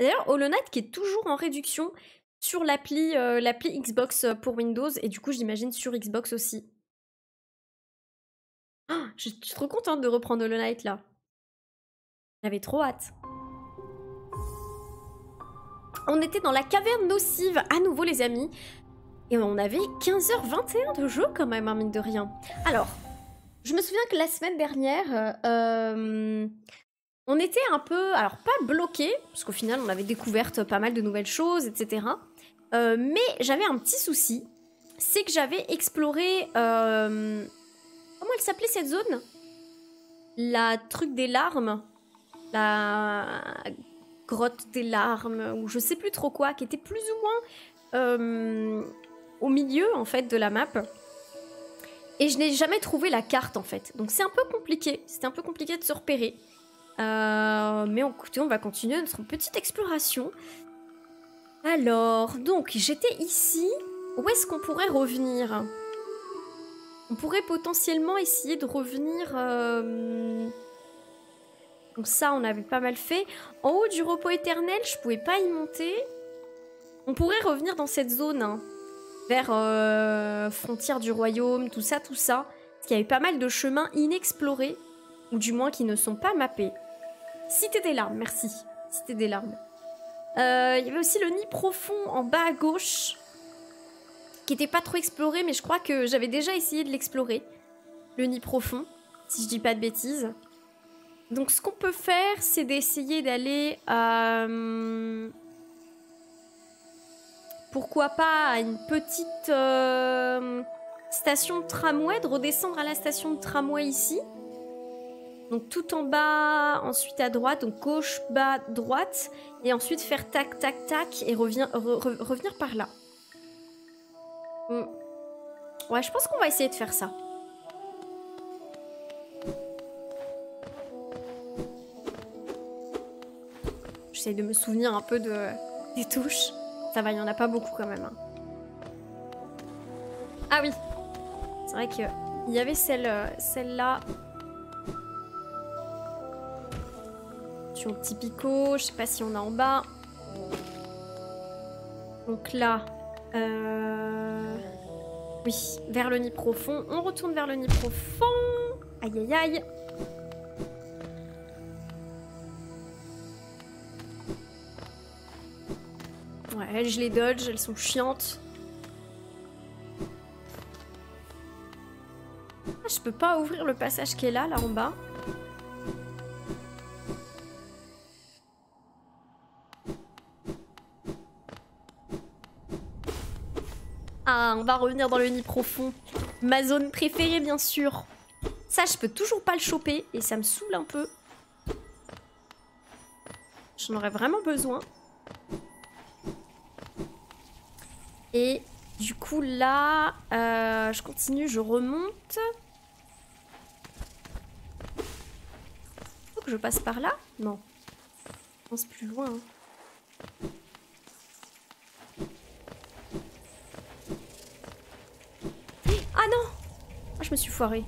D'ailleurs, Hollow Knight qui est toujours en réduction sur l'appli euh, Xbox euh, pour Windows et du coup j'imagine sur Xbox aussi. Oh, je suis trop contente de reprendre Hollow Knight là. J'avais trop hâte. On était dans la caverne nocive à nouveau les amis. Et on avait 15h21 de jeu quand même, hein, mine de rien. Alors, je me souviens que la semaine dernière, euh, on était un peu, alors pas bloqué, parce qu'au final on avait découvert pas mal de nouvelles choses, etc. Euh, mais j'avais un petit souci, c'est que j'avais exploré, euh, comment elle s'appelait cette zone? La truc des larmes, la grotte des larmes, ou je sais plus trop quoi, qui était plus ou moins au milieu en fait de la map. Et je n'ai jamais trouvé la carte en fait. Donc c'est un peu compliqué. C'était un peu compliqué de se repérer. Euh, mais écoutez, on va continuer notre petite exploration. Alors, donc j'étais ici. Où est-ce qu'on pourrait revenir? On pourrait potentiellement essayer de revenir... Euh, donc ça, on avait pas mal fait. En haut du repos éternel, je pouvais pas y monter. On pourrait revenir dans cette zone. Hein vers euh, frontières du royaume, tout ça, tout ça. Parce qu'il y avait pas mal de chemins inexplorés, ou du moins qui ne sont pas mappés. Cité des larmes, merci. Cité des larmes. Il y avait aussi le nid profond en bas à gauche, qui était pas trop exploré, mais je crois que j'avais déjà essayé de l'explorer. Le nid profond, si je dis pas de bêtises. Donc ce qu'on peut faire, c'est d'essayer d'aller. Euh, pourquoi pas à une petite euh, station de tramway, de redescendre à la station de tramway ici. Donc tout en bas, ensuite à droite, donc gauche, bas, droite, et ensuite faire tac, tac, tac, et revenir par là. Hmm. Ouais, je pense qu'on va essayer de faire ça. J'essaye de me souvenir un peu de, des touches. Ça va, il n'y en a pas beaucoup quand même. Hein. Ah oui C'est vrai qu'il y avait celle, Sur petit picot, je sais pas si on a en bas. Donc là, euh... oui, vers le nid profond. On retourne vers le nid profond. Aïe aïe aïe. Ouais, je les dodge, elles sont chiantes. Ah, je peux pas ouvrir le passage qui est là, là en bas. Ah, on va revenir dans le nid profond. Ma zone préférée, bien sûr. Ça, je peux toujours pas le choper et ça me saoule un peu. J'en aurais vraiment besoin. Et du coup là, euh, je continue, je remonte. Faut que je passe par là? Non. Je pense plus loin. Hein. Ah non ah, Je me suis foirée.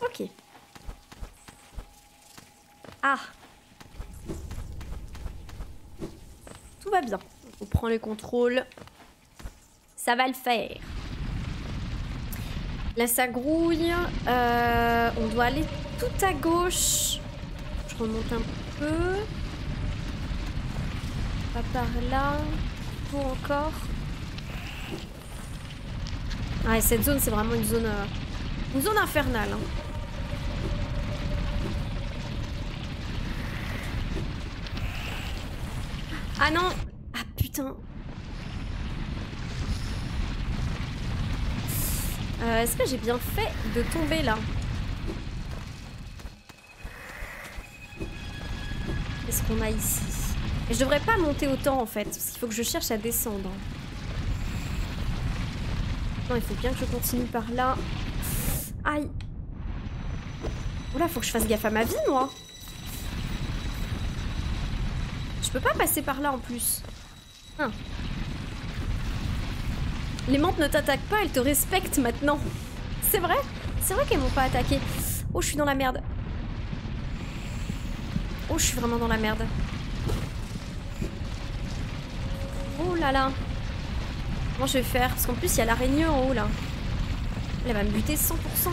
Ok. Ah bien. On prend les contrôles. Ça va le faire. Là, ça grouille. Euh, on doit aller tout à gauche. Je remonte un peu. Pas par là. Pour encore. Ah, cette zone, c'est vraiment une zone... Euh, une zone infernale. Hein. Ah non euh, Est-ce que j'ai bien fait de tomber là? Qu'est-ce qu'on a ici? Et je devrais pas monter autant en fait, parce qu'il faut que je cherche à descendre. Non, il faut bien que je continue par là. Aïe Oula, faut que je fasse gaffe à ma vie, moi Je peux pas passer par là en plus. Ah. Les menthes ne t'attaquent pas, elles te respectent maintenant. C'est vrai C'est vrai qu'elles m'ont pas attaqué. Oh, je suis dans la merde. Oh, je suis vraiment dans la merde. Oh là là. Comment je vais faire Parce qu'en plus, il y a l'araignée en haut, là. Elle va me buter 100%. Hein.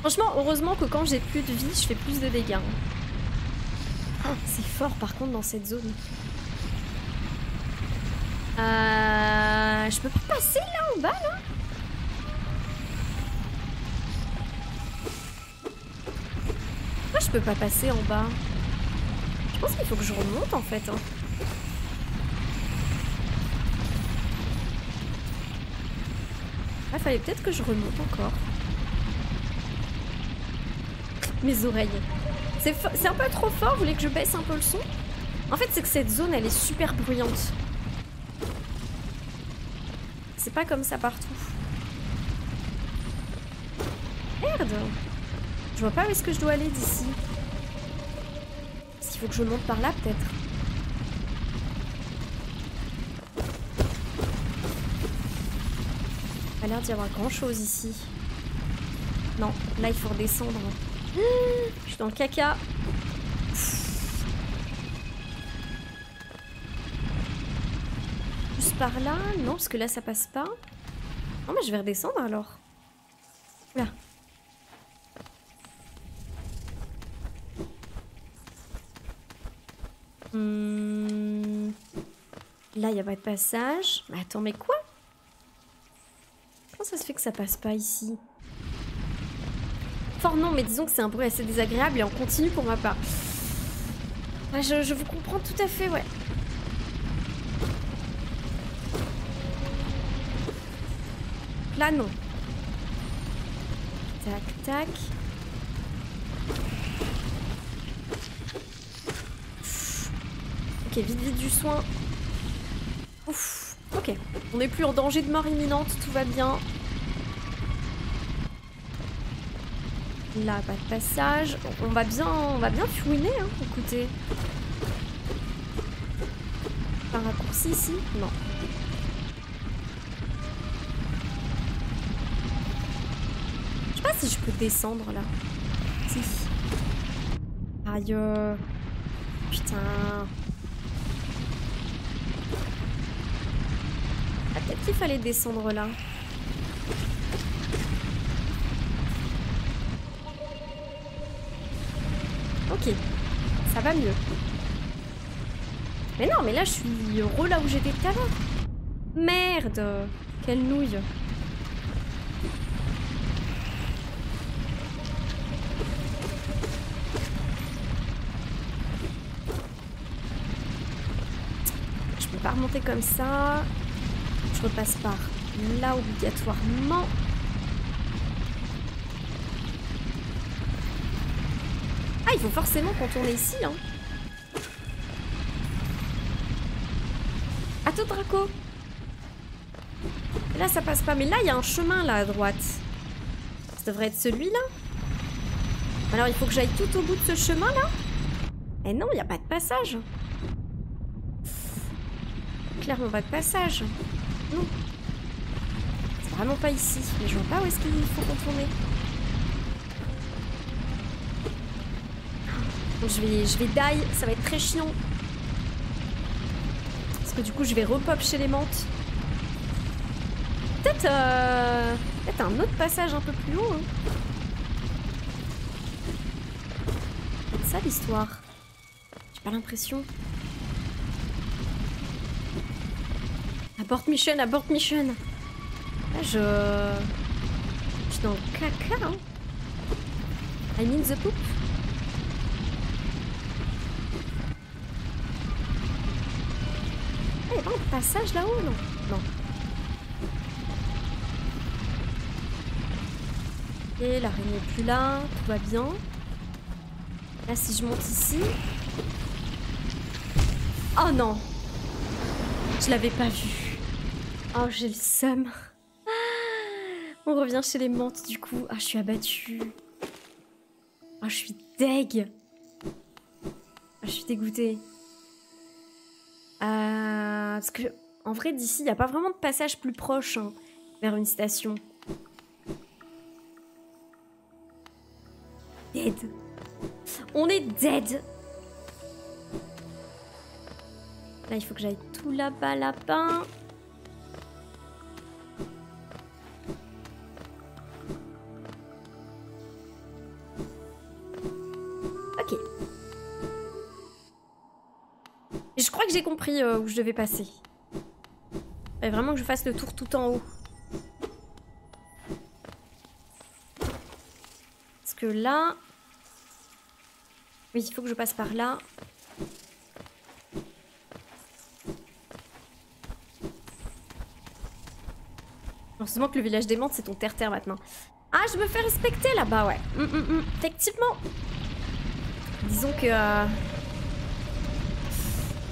Franchement, heureusement que quand j'ai plus de vie, je fais plus de dégâts. Oh, c'est fort par contre dans cette zone. Euh, je peux pas passer là en bas là? Peux pas passer en bas Je pense qu'il faut que je remonte en fait. Hein. Ah, fallait peut-être que je remonte encore. Mes oreilles. C'est un peu trop fort, vous voulez que je baisse un peu le son? En fait, c'est que cette zone, elle est super bruyante. C'est pas comme ça partout. Merde Je vois pas où est-ce que je dois aller d'ici. Qu'il faut que je monte par là, peut-être a l'air d'y avoir grand-chose ici. Non, là, il faut redescendre. Je suis dans le caca. Juste par là Non, parce que là, ça passe pas. Non, mais je vais redescendre alors. Là. Hmm. Là, il n'y a pas de passage. Mais attends, mais quoi? Comment ça se fait que ça passe pas ici? Fort non, mais disons que c'est un bruit assez désagréable et en continu pour ma part. je, je vous comprends tout à fait, ouais. Là, non. Tac, tac. Ok, vite, vite du soin. Ouf. Ok. On n'est plus en danger de mort imminente, tout va bien. Là, pas de passage. On va bien, on va bien fouiner, hein, écoutez. Un raccourci ici Non. Je sais pas si je peux descendre là. Si. Aïe. Putain. Qu'il fallait descendre là. ça va mieux. Mais non, mais là, je suis heureux là où j'étais tout à l'heure. Merde Quelle nouille Je peux pas remonter comme ça. Je repasse par là obligatoirement. il faut forcément contourner ici, hein. Attends, Draco Là, ça passe pas. Mais là, il y a un chemin, là, à droite. Ça devrait être celui-là. Alors, il faut que j'aille tout au bout de ce chemin-là Eh non, il n'y a pas de passage. Clairement pas de passage. C'est vraiment pas ici. Mais je vois pas où est-ce qu'il faut contourner. je vais, je vais die, ça va être très chiant. Parce que du coup, je vais repop chez les menthes. Peut-être euh, un autre passage un peu plus haut. Hein. C'est ça l'histoire. J'ai pas l'impression. Abort mission, abort mission. Là, je... Je suis dans le caca, hein. I mean the poop. passage là-haut Non? Non. Et l'araignée n'est plus là, tout va bien. Là, si je monte ici... Oh non Je l'avais pas vu. Oh, j'ai le seum. On revient chez les menthes du coup. Ah, je suis abattue. Ah, je suis deg. Ah, je suis dégoûtée. parce que, en vrai, d'ici, il n'y a pas vraiment de passage plus proche hein, vers une station. Dead. On est dead. Là, il faut que j'aille tout là-bas, là-bas. J'ai compris euh, où je devais passer. Fallait vraiment que je fasse le tour tout en haut. Parce que là... Oui, il faut que je passe par là. Heureusement que le village des menthes, c'est ton terre-terre maintenant. Ah, je me fais respecter là-bas, ouais. Hum. Effectivement. Disons que... Euh,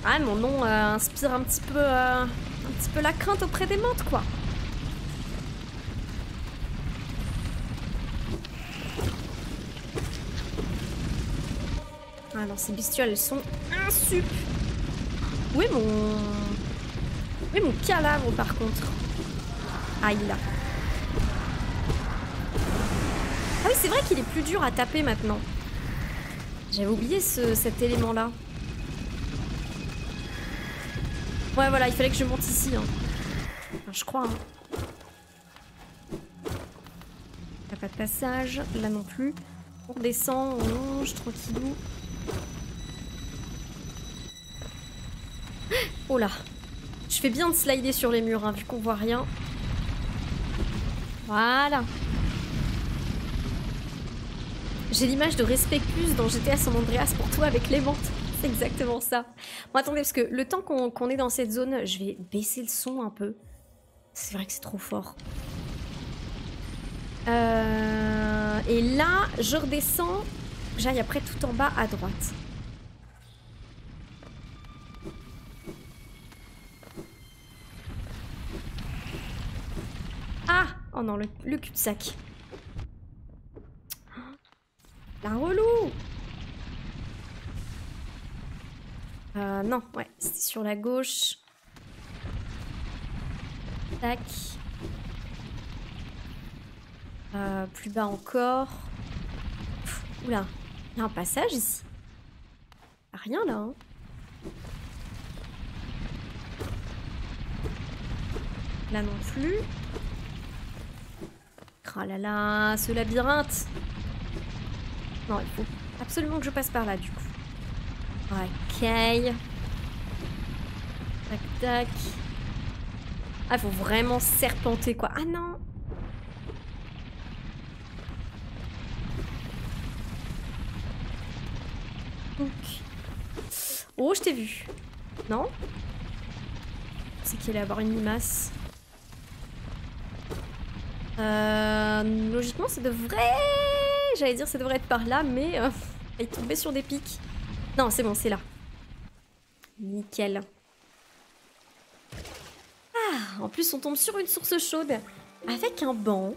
ah, mon nom euh, inspire un petit peu... Euh, un petit peu la crainte auprès des menthes, quoi. Ah non, ces bestioles, elles sont insup. Où est mon... Où est mon cadavre, par contre? Ah, il est là. Ah oui, c'est vrai qu'il est plus dur à taper maintenant. J'avais oublié cet élément-là. Ouais, voilà, il fallait que je monte ici. Hein. je crois. Hein. a pas de passage. Là non plus. On redescend, on longe, tranquillou. Oh là Je fais bien de slider sur les murs, hein, vu qu'on voit rien. Voilà. J'ai l'image de Respect Plus dans GTA San Andreas pour toi avec les ventes. Exactement ça. Bon, attendez, parce que le temps qu'on est dans cette zone, je vais baisser le son un peu. C'est vrai que c'est trop fort. Euh, et là, je redescends. J'aille après tout en bas à droite. Ah Oh non, le, cul-de-sac. La relou euh, non, ouais, c'était sur la gauche. Tac. Euh, plus bas encore. oula, il y a un passage ici. Rien là. Hein. Là non plus. Oh là là, ce labyrinthe Non, il faut absolument que je passe par là, du coup. Ok. Tac, tac. Ah, faut vraiment serpenter, quoi. Ah non Donc... Oh, je t'ai vu. Non? C'est qu'il allait avoir une limace. Euh, logiquement, ça devrait... J'allais dire ça devrait être par là, mais... Euh, il tombait sur des pics. Non, c'est bon, c'est là. Nickel. Ah, en plus, on tombe sur une source chaude. Avec un banc.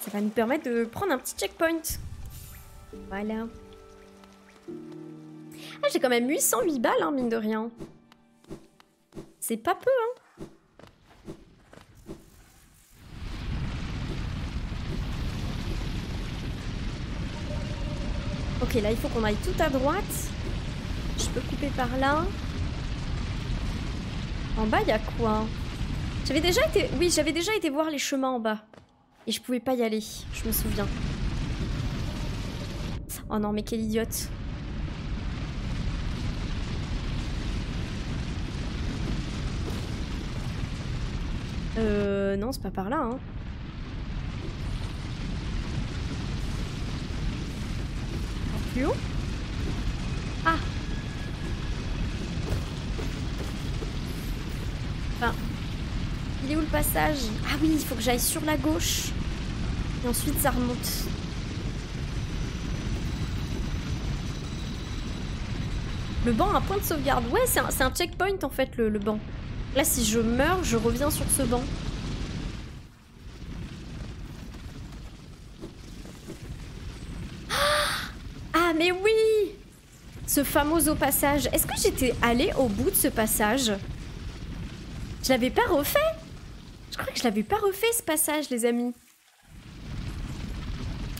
Ça va nous permettre de prendre un petit checkpoint. Voilà. Ah, j'ai quand même 808 balles, hein, mine de rien. C'est pas peu, hein. Ok, là, il faut qu'on aille tout à droite. Je peux couper par là. En bas, il y a quoi? J'avais déjà été... Oui, j'avais déjà été voir les chemins en bas. Et je pouvais pas y aller, je me souviens. Oh non, mais quel idiote. Euh... Non, c'est pas par là, hein. Ah Enfin, il est où le passage? Ah oui, il faut que j'aille sur la gauche. Et ensuite, ça remonte. Le banc a un point de sauvegarde. Ouais, c'est un, checkpoint en fait, le banc. Là, si je meurs, je reviens sur ce banc. Ce fameux passage. Est-ce que j'étais allée au bout de ce passage? Je l'avais pas refait Je crois que je l'avais pas refait ce passage, les amis.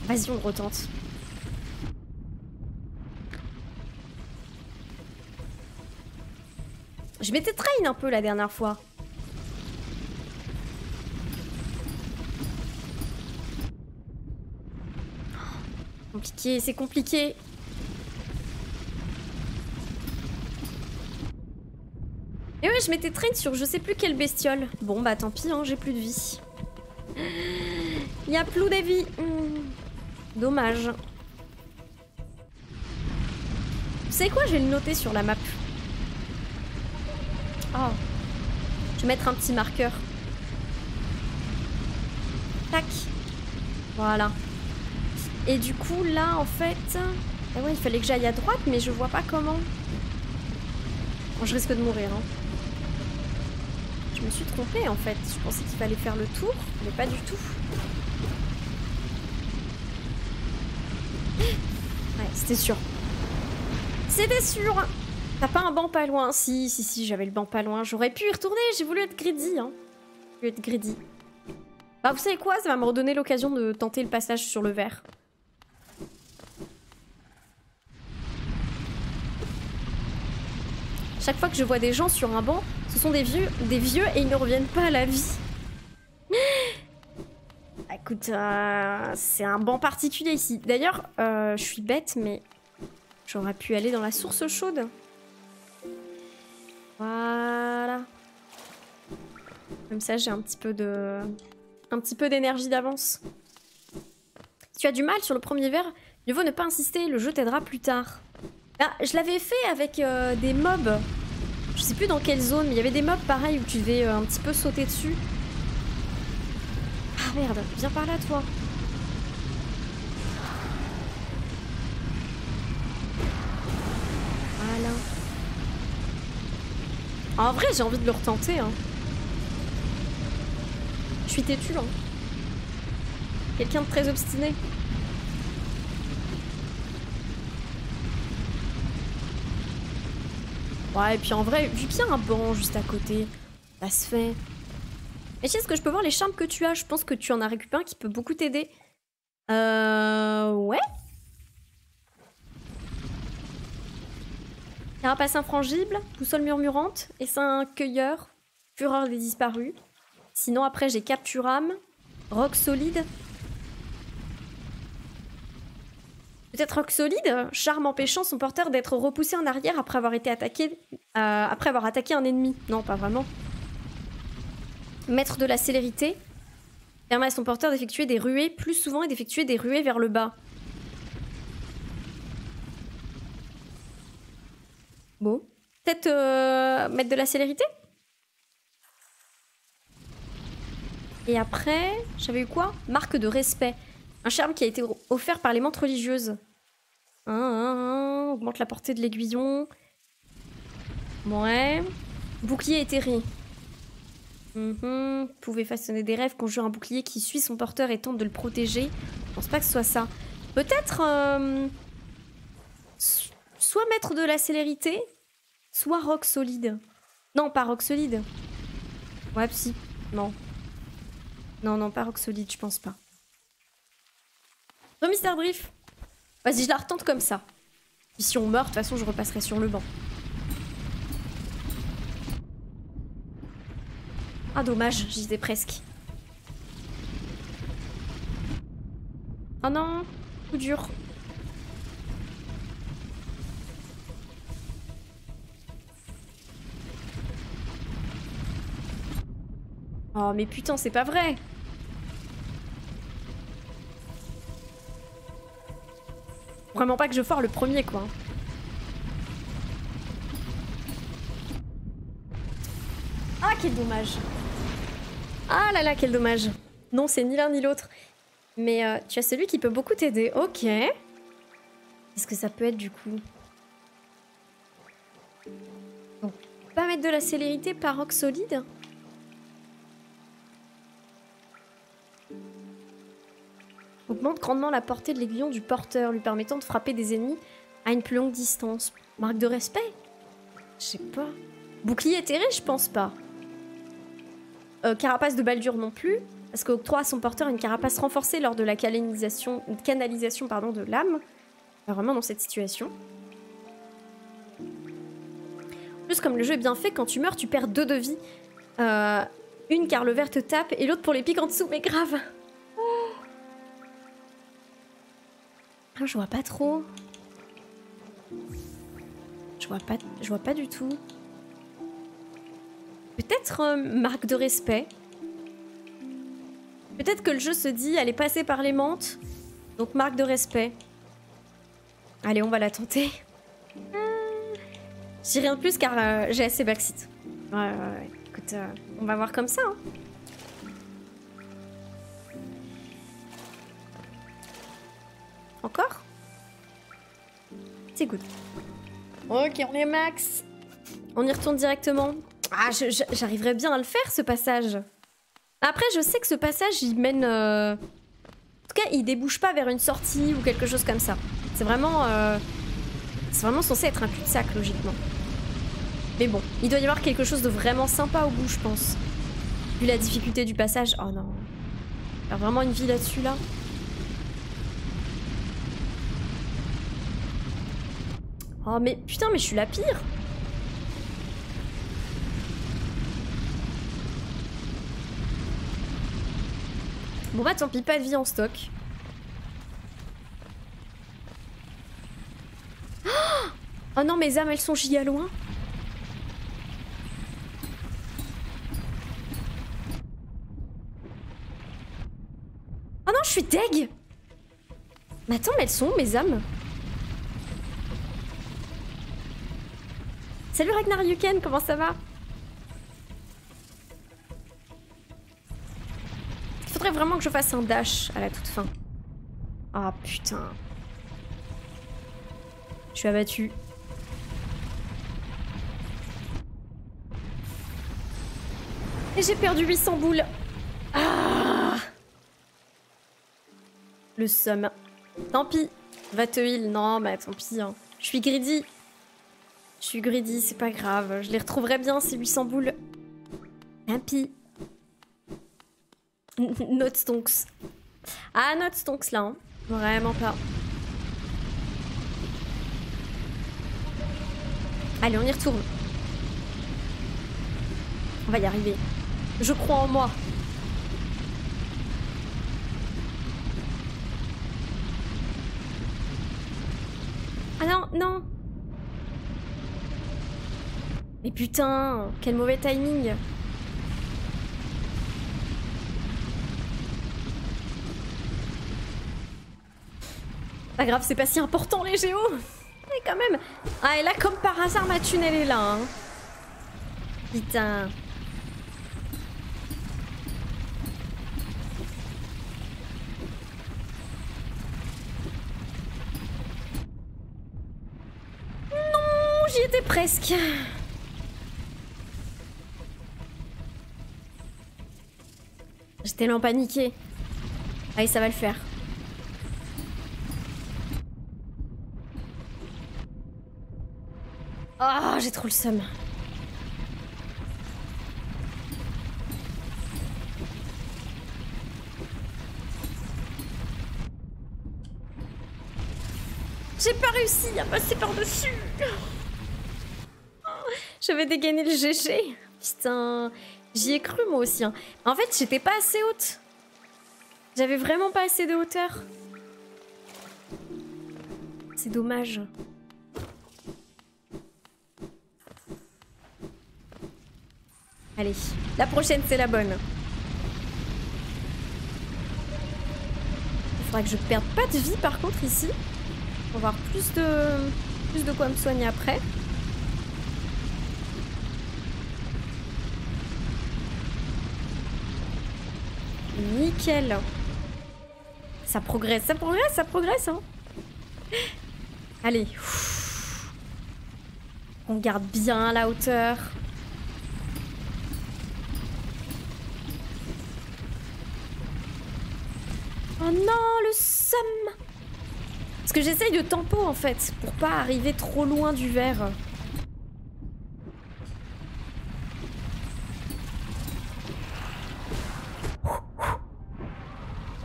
Vas-y, on retente. Je m'étais train un peu la dernière fois. Compliqué, c'est compliqué. Et ouais, je m'étais train sur je sais plus quelle bestiole. Bon bah tant pis, hein, j'ai plus de vie. Il a plus de vie. Hmm. Dommage. Vous savez quoi Je vais le noter sur la map. Oh. Je vais mettre un petit marqueur. Tac. Voilà. Et du coup, là, en fait... Ah ouais, il fallait que j'aille à droite, mais je vois pas comment. Bon, je risque de mourir, hein. Je me suis trompée, en fait. Je pensais qu'il fallait faire le tour, mais pas du tout. Ouais, c'était sûr. C'était sûr T'as pas un banc pas loin? Si, si, si, j'avais le banc pas loin. J'aurais pu y retourner, j'ai voulu être greedy. Hein. J'ai voulu être greedy. Bah, vous savez quoi? Ça va me redonner l'occasion de tenter le passage sur le verre. Chaque fois que je vois des gens sur un banc, ce sont des vieux, des vieux et ils ne reviennent pas à la vie. Écoute, euh, c'est un banc particulier ici. D'ailleurs, euh, je suis bête, mais j'aurais pu aller dans la source chaude. Voilà. Comme ça, j'ai un petit peu. Un petit peu d'énergie d'avance. Si tu as du mal sur le premier verre, mieux vaut ne pas insister, le jeu t'aidera plus tard. Ah, je l'avais fait avec euh, des mobs. Je sais plus dans quelle zone, mais il y avait des mobs pareils où tu devais euh, un petit peu sauter dessus. Ah merde, viens par là toi. Voilà. En vrai, j'ai envie de le retenter. Hein. Je suis têtu. Hein. Quelqu'un de très obstiné. Ouais, et puis en vrai, vu qu'il y a un banc juste à côté, ça se fait. Et est-ce que je peux voir les charmes que tu as? Je pense que tu en as récupéré un qui peut beaucoup t'aider. Euh... Ouais Carapace infrangible, boussole murmurante, essaim cueilleur, fureur des disparus. Sinon après j'ai capturame, roc solide. Peut-être roc solide, charme empêchant son porteur d'être repoussé en arrière après avoir été attaqué, euh, après avoir attaqué un ennemi. Non, pas vraiment. Maître de la célérité, permet à son porteur d'effectuer des ruées plus souvent et d'effectuer des ruées vers le bas. Bon. Peut-être euh, mettre de la célérité? Et après, j'avais eu quoi? Marque de respect. Un charme qui a été offert par les montres religieuses. augmente la portée de l'aiguillon. Ouais. Bouclier éthéré. Mhm. Pouvez façonner des rêves, conjure un bouclier qui suit son porteur et tente de le protéger. Je pense pas que ce soit ça. Peut-être... Euh, soit mettre de la célérité, soit rock solide. Non, pas rock solide. Ouais, si. Non. Non, non, pas rock solide, je pense pas. Mister Drift Vas-y, je la retente comme ça. Et si on meurt, de toute façon, je repasserai sur le banc. Ah, dommage, j'y étais presque. Oh non, coup dur. Oh mais putain, c'est pas vrai Vraiment pas que je foire le premier quoi. Ah quel dommage Ah là là quel dommage Non c'est ni l'un ni l'autre. Mais euh, tu as celui qui peut beaucoup t'aider. Ok. Qu'est-ce que ça peut être du coup? Donc, pas mettre de la célérité par rock solide Augmente grandement la portée de l'aiguillon du porteur, lui permettant de frapper des ennemis À une plus longue distance. Marque de respect? Je sais pas. Bouclier éthéré, je pense pas. Euh, carapace de Baldur non plus. Parce qu'octroie à son porteur une carapace renforcée lors de la canalisation, de l'âme. Vraiment dans cette situation. Plus, comme le jeu est bien fait, quand tu meurs, tu perds deux de vie. Euh, une car le verre te tape et l'autre pour les pics en dessous, mais grave. Ah, je vois pas trop. Je vois pas, je vois pas du tout. Peut-être euh, marque de respect. Peut-être que le jeu se dit, elle est passée par les menthes, donc marque de respect. Allez, on va la tenter. Euh, j'ai rien de plus car euh, j'ai assez backseat. Ouais. Écoute, on va voir comme ça. Hein. Encore C'est good. Ok, on est max. On y retourne directement. Ah, j'arriverais bien à le faire, ce passage. Après, je sais que ce passage, il mène... Euh, en tout cas, il débouche pas vers une sortie ou quelque chose comme ça. C'est vraiment... Euh, c'est vraiment censé être un cul-de-sac, logiquement. Mais bon, il doit y avoir quelque chose de vraiment sympa au bout, je pense. Vu la difficulté du passage. Oh non. Il y a vraiment une vie là-dessus, là. Oh mais putain mais je suis la pire Bon bah tant pis, pas de vie en stock. Oh non, mes âmes, elles sont giga loin. Oh non, je suis deg Mais attends, mais elles sont où, mes âmes? Salut Ragnar Yuken, comment ça va Il faudrait vraiment que je fasse un dash à la toute fin. Ah putain. Je suis abattu. Et j'ai perdu 800 boules. Ah Le somme. Tant pis. Va te heal. Non, mais tant pis. Hein. Je suis greedy. Je suis greedy, c'est pas grave. Je les retrouverai bien, ces 800 boules. Tant pis. Not stonks. Ah, not stonks là. Hein. Vraiment pas. Allez, on y retourne. On va y arriver. Je crois en moi. Ah non, non mais putain, quel mauvais timing. Pas grave, c'est pas si important les géos. Mais quand même. Ah et là comme par hasard ma thune elle est là hein. Putain. Non, j'y étais presque En paniqué. Allez, ça va le faire. Ah, j'ai trop le seum. J'ai pas réussi à passer par-dessus. Je vais dégainer le GG. Putain. J'y ai cru moi aussi. Hein. En fait, j'étais pas assez haute. J'avais vraiment pas assez de hauteur. C'est dommage. Allez, la prochaine c'est la bonne. Il faudra que je perde pas de vie par contre ici. Pour avoir plus de, plus de quoi me soigner après. Nickel. Ça progresse, ça progresse, ça progresse. Hein. Allez. On garde bien la hauteur. Oh non, le somme Parce que j'essaye de tempo en fait, pour pas arriver trop loin du verre.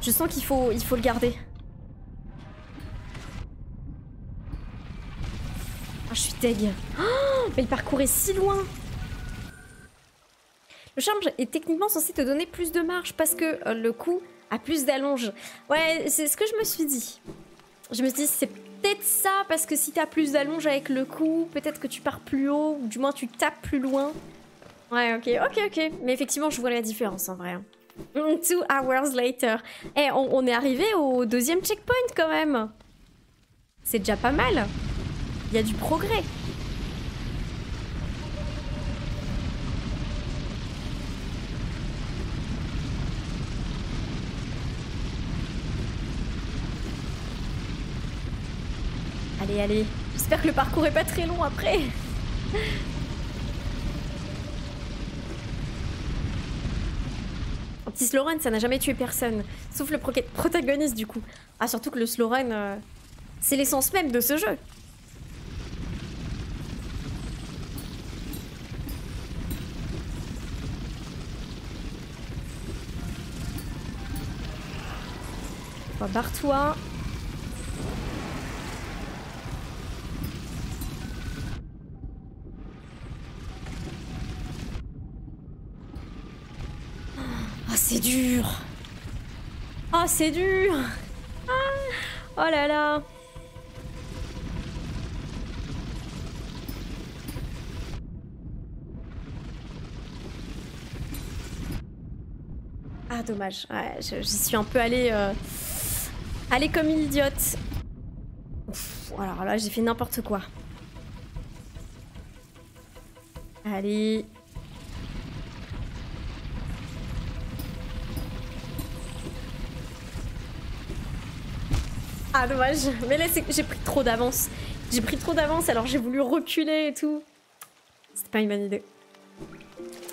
Je sens qu'il faut, il le garder. Ah, je suis deg. Oh, mais le parcours est si loin Le charme est techniquement censé te donner plus de marge parce que euh, le coup a plus d'allonge. Ouais, c'est ce que je me suis dit. Je me suis dit, c'est peut-être ça, parce que si t'as plus d'allonge avec le coup, peut-être que tu pars plus haut, ou du moins tu tapes plus loin. Ouais, ok, ok, ok. Mais effectivement, je vois la différence en vrai. Mm, two hours later. Eh, on, est arrivé au deuxième checkpoint quand même. C'est déjà pas mal. Il y a du progrès. Allez, allez. J'espère que le parcours est pas très long après. Slow run, ça n'a jamais tué personne. Sauf le protagoniste, du coup. Ah, surtout que le slow run, euh, c'est l'essence même de ce jeu. Barre-toi. C'est dur. Oh, c'est dur. Ah. Oh là là. Ah, dommage. Ouais, j'y suis un peu allée... Euh... Allée comme une idiote. alors là, j'ai fait n'importe quoi. Allez... Ah dommage. Mais là j'ai pris trop d'avance. J'ai pris trop d'avance alors j'ai voulu reculer et tout. C'était pas une bonne idée.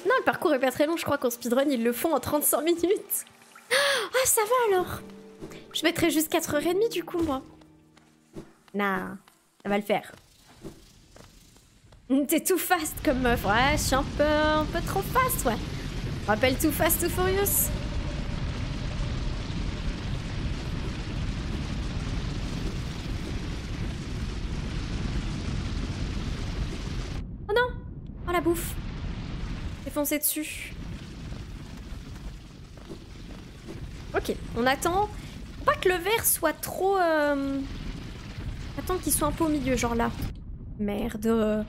Non, le parcours est pas très long. Je crois qu'en speedrun ils le font en 35 minutes. Ah ça va alors. Je mettrai juste 4h30 du coup moi. Nah, ça va le faire. T'es tout fast comme meuf. Ouais, je suis un peu, un peu trop fast, ouais. Rappelle tout fast, tout furious. La bouffe. J'ai foncé dessus. Ok, on attend. pas que le verre soit trop... Euh... Attends qu'il soit un peu au milieu, genre là. Merde.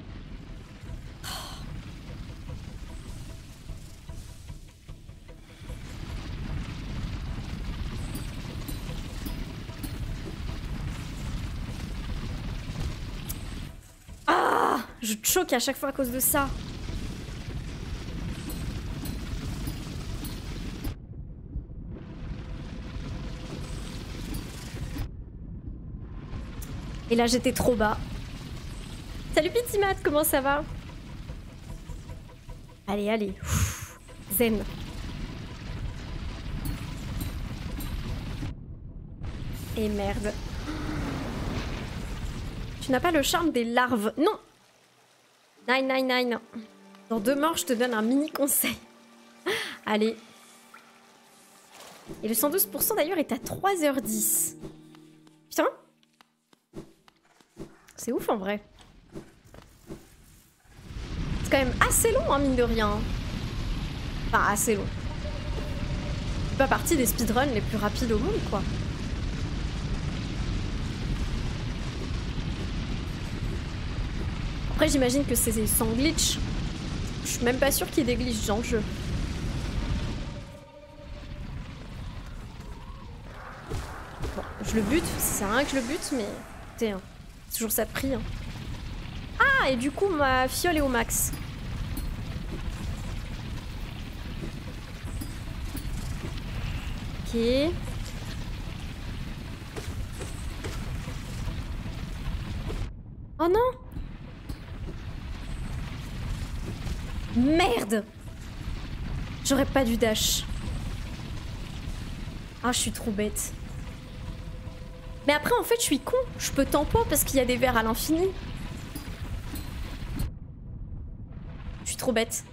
Je choque à chaque fois à cause de ça. Et là, j'étais trop bas. Salut Pitimat, comment ça va? Allez, allez. zen. Et merde. Tu n'as pas le charme des larves. Non 999. Dans deux morts, je te donne un mini conseil. Allez. Et le 112% d'ailleurs est à 3h10. Putain. C'est ouf en vrai. C'est quand même assez long, hein, mine de rien. Enfin, assez long. C'est pas partie des speedruns les plus rapides au monde, quoi. J'imagine que c'est sans glitch. Je suis même pas sûr qu'il y ait des glitches dans le jeu. Bon, je le bute, ça sert à rien que je le bute, mais... C'est toujours ça de prix. Hein. Ah, et du coup, ma fiole est au max. Ok. Oh non Merde J'aurais pas dû dash. Ah, je suis trop bête. Mais après, en fait, je suis con. Je peux tempo parce qu'il y a des verres à l'infini. Je suis trop bête.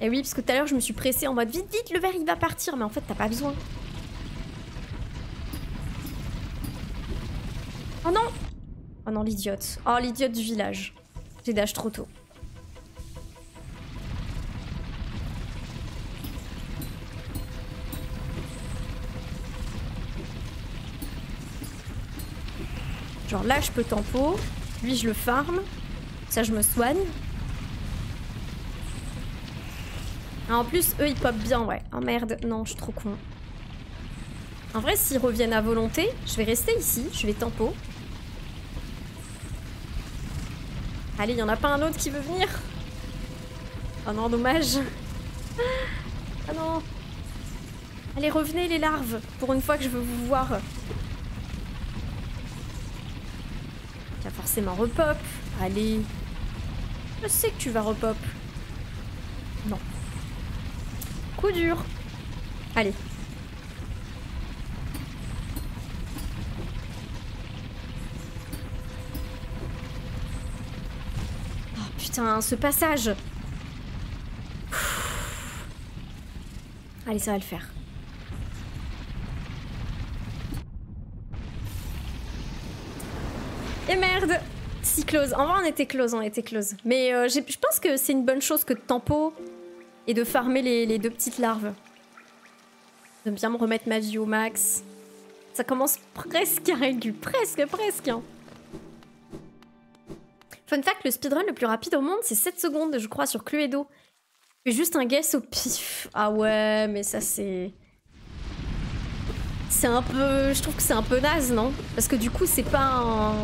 Et oui, parce que tout à l'heure, je me suis pressée en mode vite, vite, le verre il va partir. Mais en fait, t'as pas besoin. Oh non Oh non, l'idiote. Oh, l'idiote du village. J'ai dash trop tôt. Genre là, je peux tempo. Lui, je le farm. Ça, je me soigne. Ah, en plus, eux, ils pop bien, ouais. Oh merde, non, je suis trop con. En vrai, s'ils reviennent à volonté, je vais rester ici. Je vais tempo. Allez, il en a pas un autre qui veut venir? Oh non, dommage. Ah non. Allez, revenez les larves. Pour une fois que je veux vous voir. Forcément repop. Allez. Je sais que tu vas repop. Non. Coup dur. Allez. Oh putain, ce passage. Allez, ça va le faire. Et merde Si close. En vrai, on était close, on était close. Mais euh, je pense que c'est une bonne chose que de tempo et de farmer les, deux petites larves. De bien me remettre ma vie au max. Ça commence presque à. Presque, presque. Hein. Fun fact, le speedrun le plus rapide au monde, c'est 7 secondes, je crois, sur Cluedo. Juste un guess au pif. Ah ouais, mais ça c'est... C'est un peu... Je trouve que c'est un peu naze, non? Parce que du coup, c'est pas un...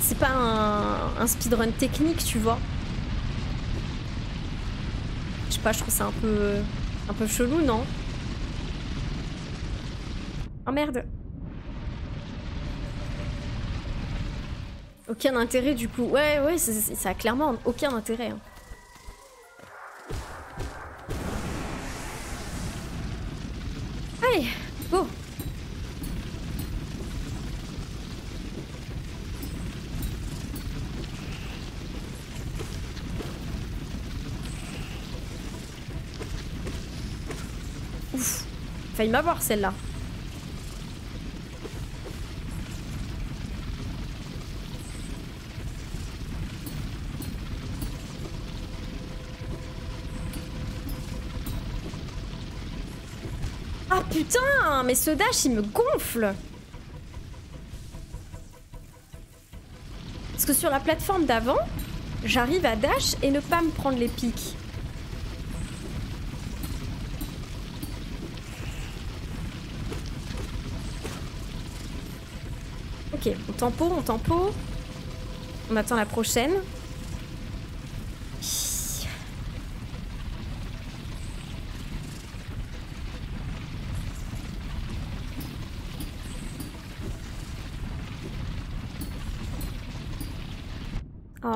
C'est pas un, un speedrun technique, tu vois. Je sais pas, je trouve ça un peu... Un peu chelou, non? Oh merde Aucun intérêt du coup. Ouais, ouais, ça, a clairement aucun intérêt. Hein. Allez, go Ouf, failli m'avoir celle-là. Putain Mais ce dash, il me gonfle Parce que sur la plateforme d'avant, j'arrive à dash et ne pas me prendre les pics. Ok, on tempo, on tempo. On attend la prochaine.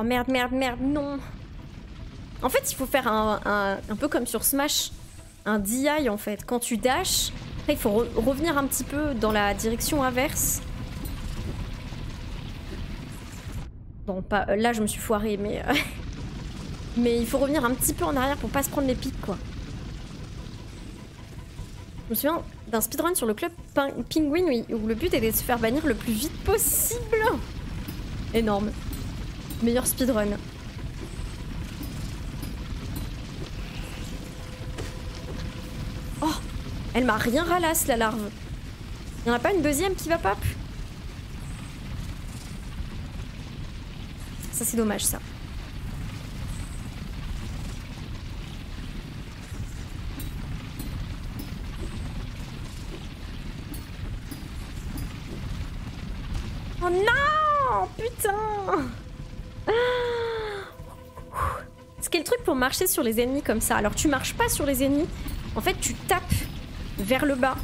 Oh merde, merde, merde, non. En fait, il faut faire un, un, peu comme sur Smash, un DI en fait. Quand tu dash, il faut revenir un petit peu dans la direction inverse. Bon, pas, euh, là je me suis foirée, mais... Euh, mais il faut revenir un petit peu en arrière pour pas se prendre les pics, quoi. Je me souviens d'un speedrun sur le club Penguin où le but était de se faire bannir le plus vite possible. Énorme. Meilleur speedrun. Oh Elle m'a rien ralasse la larve. Y en a pas une deuxième qui va pop Ça c'est dommage ça. Oh non Putain marcher sur les ennemis comme ça. Alors tu marches pas sur les ennemis. En fait, tu tapes vers le bas.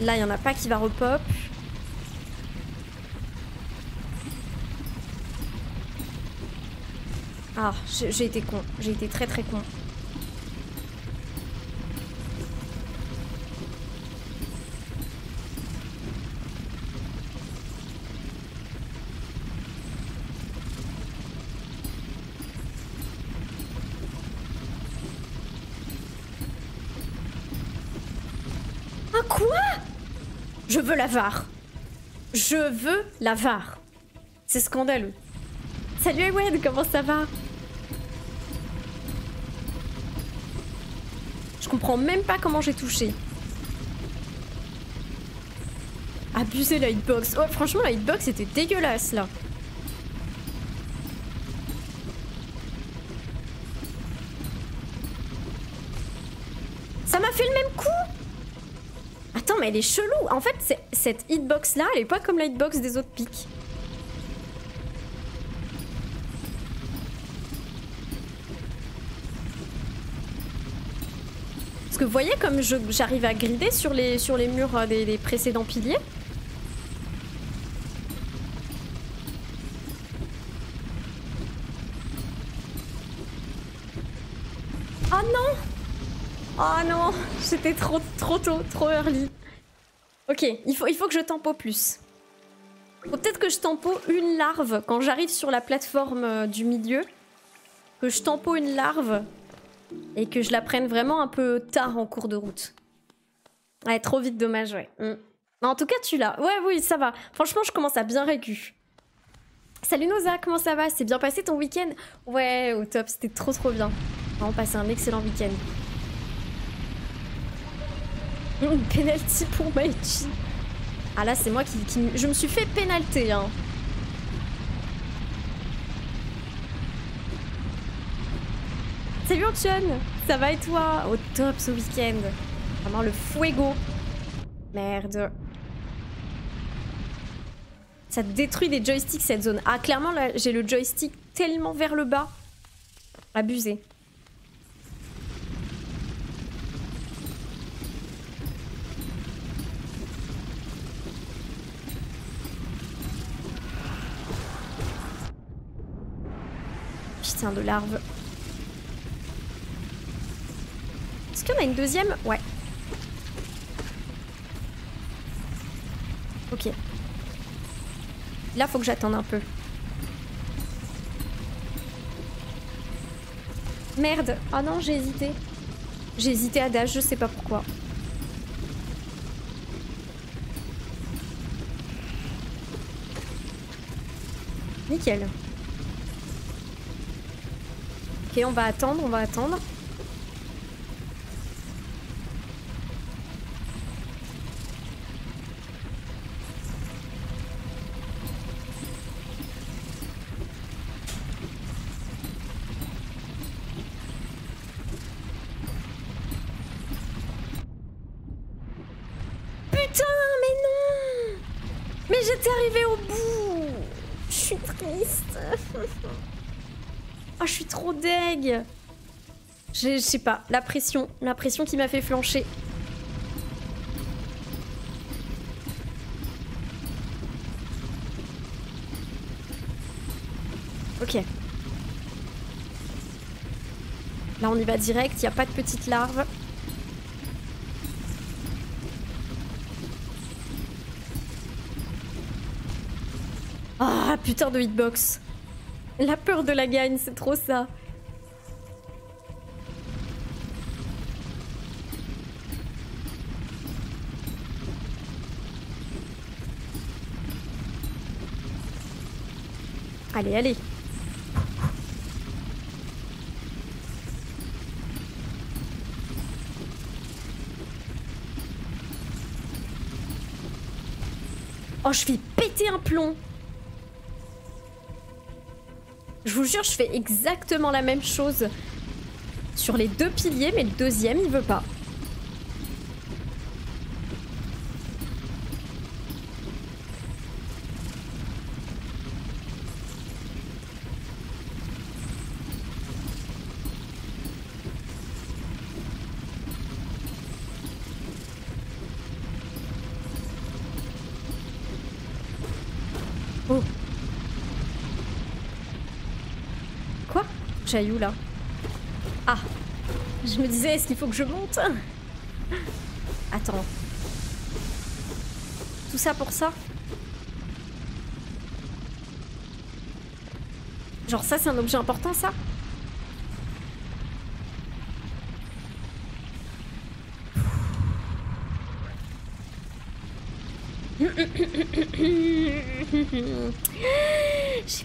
Là, il y en a pas qui va repop. Ah, j'ai été con. J'ai été très très con. La VAR. Je veux la VAR. C'est scandaleux. Salut Ewen, comment ça va? Je comprends même pas comment j'ai touché. Abusé la hitbox. Oh, franchement, la hitbox était dégueulasse là. Mais elle est chelou. En fait, cette hitbox là, elle est pas comme la hitbox des autres pics. Parce que vous voyez comme j'arrive à grider sur les, sur les murs euh, des précédents piliers Oh non, j'étais trop, trop tôt, trop early. Ok, il faut, il faut que je tempo plus. Faut peut-être que je tempo une larve quand j'arrive sur la plateforme euh, du milieu. Que je tempo une larve et que je la prenne vraiment un peu tard en cours de route. Ouais, trop vite, dommage, ouais. Mm. En tout cas, tu l'as. Ouais, oui, ça va. Franchement, je commence à bien récu. Salut Noza, comment ça va? C'est bien passé ton week-end? Ouais, au top, c'était trop trop bien. On passé un excellent week-end. Penalty pour Maichi. Ah là, c'est moi qui, Je me suis fait pénalter, hein. Salut Antoine Ça va et toi? Au top ce week-end. Vraiment le fuego. Merde. Ça détruit des joysticks cette zone. Ah clairement là j'ai le joystick tellement vers le bas. Abusé. De larves. Est-ce en a une deuxième? Ouais. Ok. Là, faut que j'attende un peu. Merde Oh non, j'ai hésité. J'ai hésité à dash, je sais pas pourquoi. Nickel. Ok, on va attendre, on va attendre. Putain, mais non! Mais j'étais arrivée au bout! Je suis triste Oh, je suis trop deg Je sais pas, la pression, la pression qui m'a fait flancher. Ok. Là, on y va direct, il n'y a pas de petites larves. Ah, putain de hitbox la peur de la gagne, c'est trop ça. Allez, allez. Oh, je vais péter un plomb je vous jure, je fais exactement la même chose sur les deux piliers, mais le deuxième, il veut pas. Là Ah Je me disais, est-ce qu'il faut que je monte? Attends. Tout ça pour ça? Genre ça c'est un objet important ça? J'ai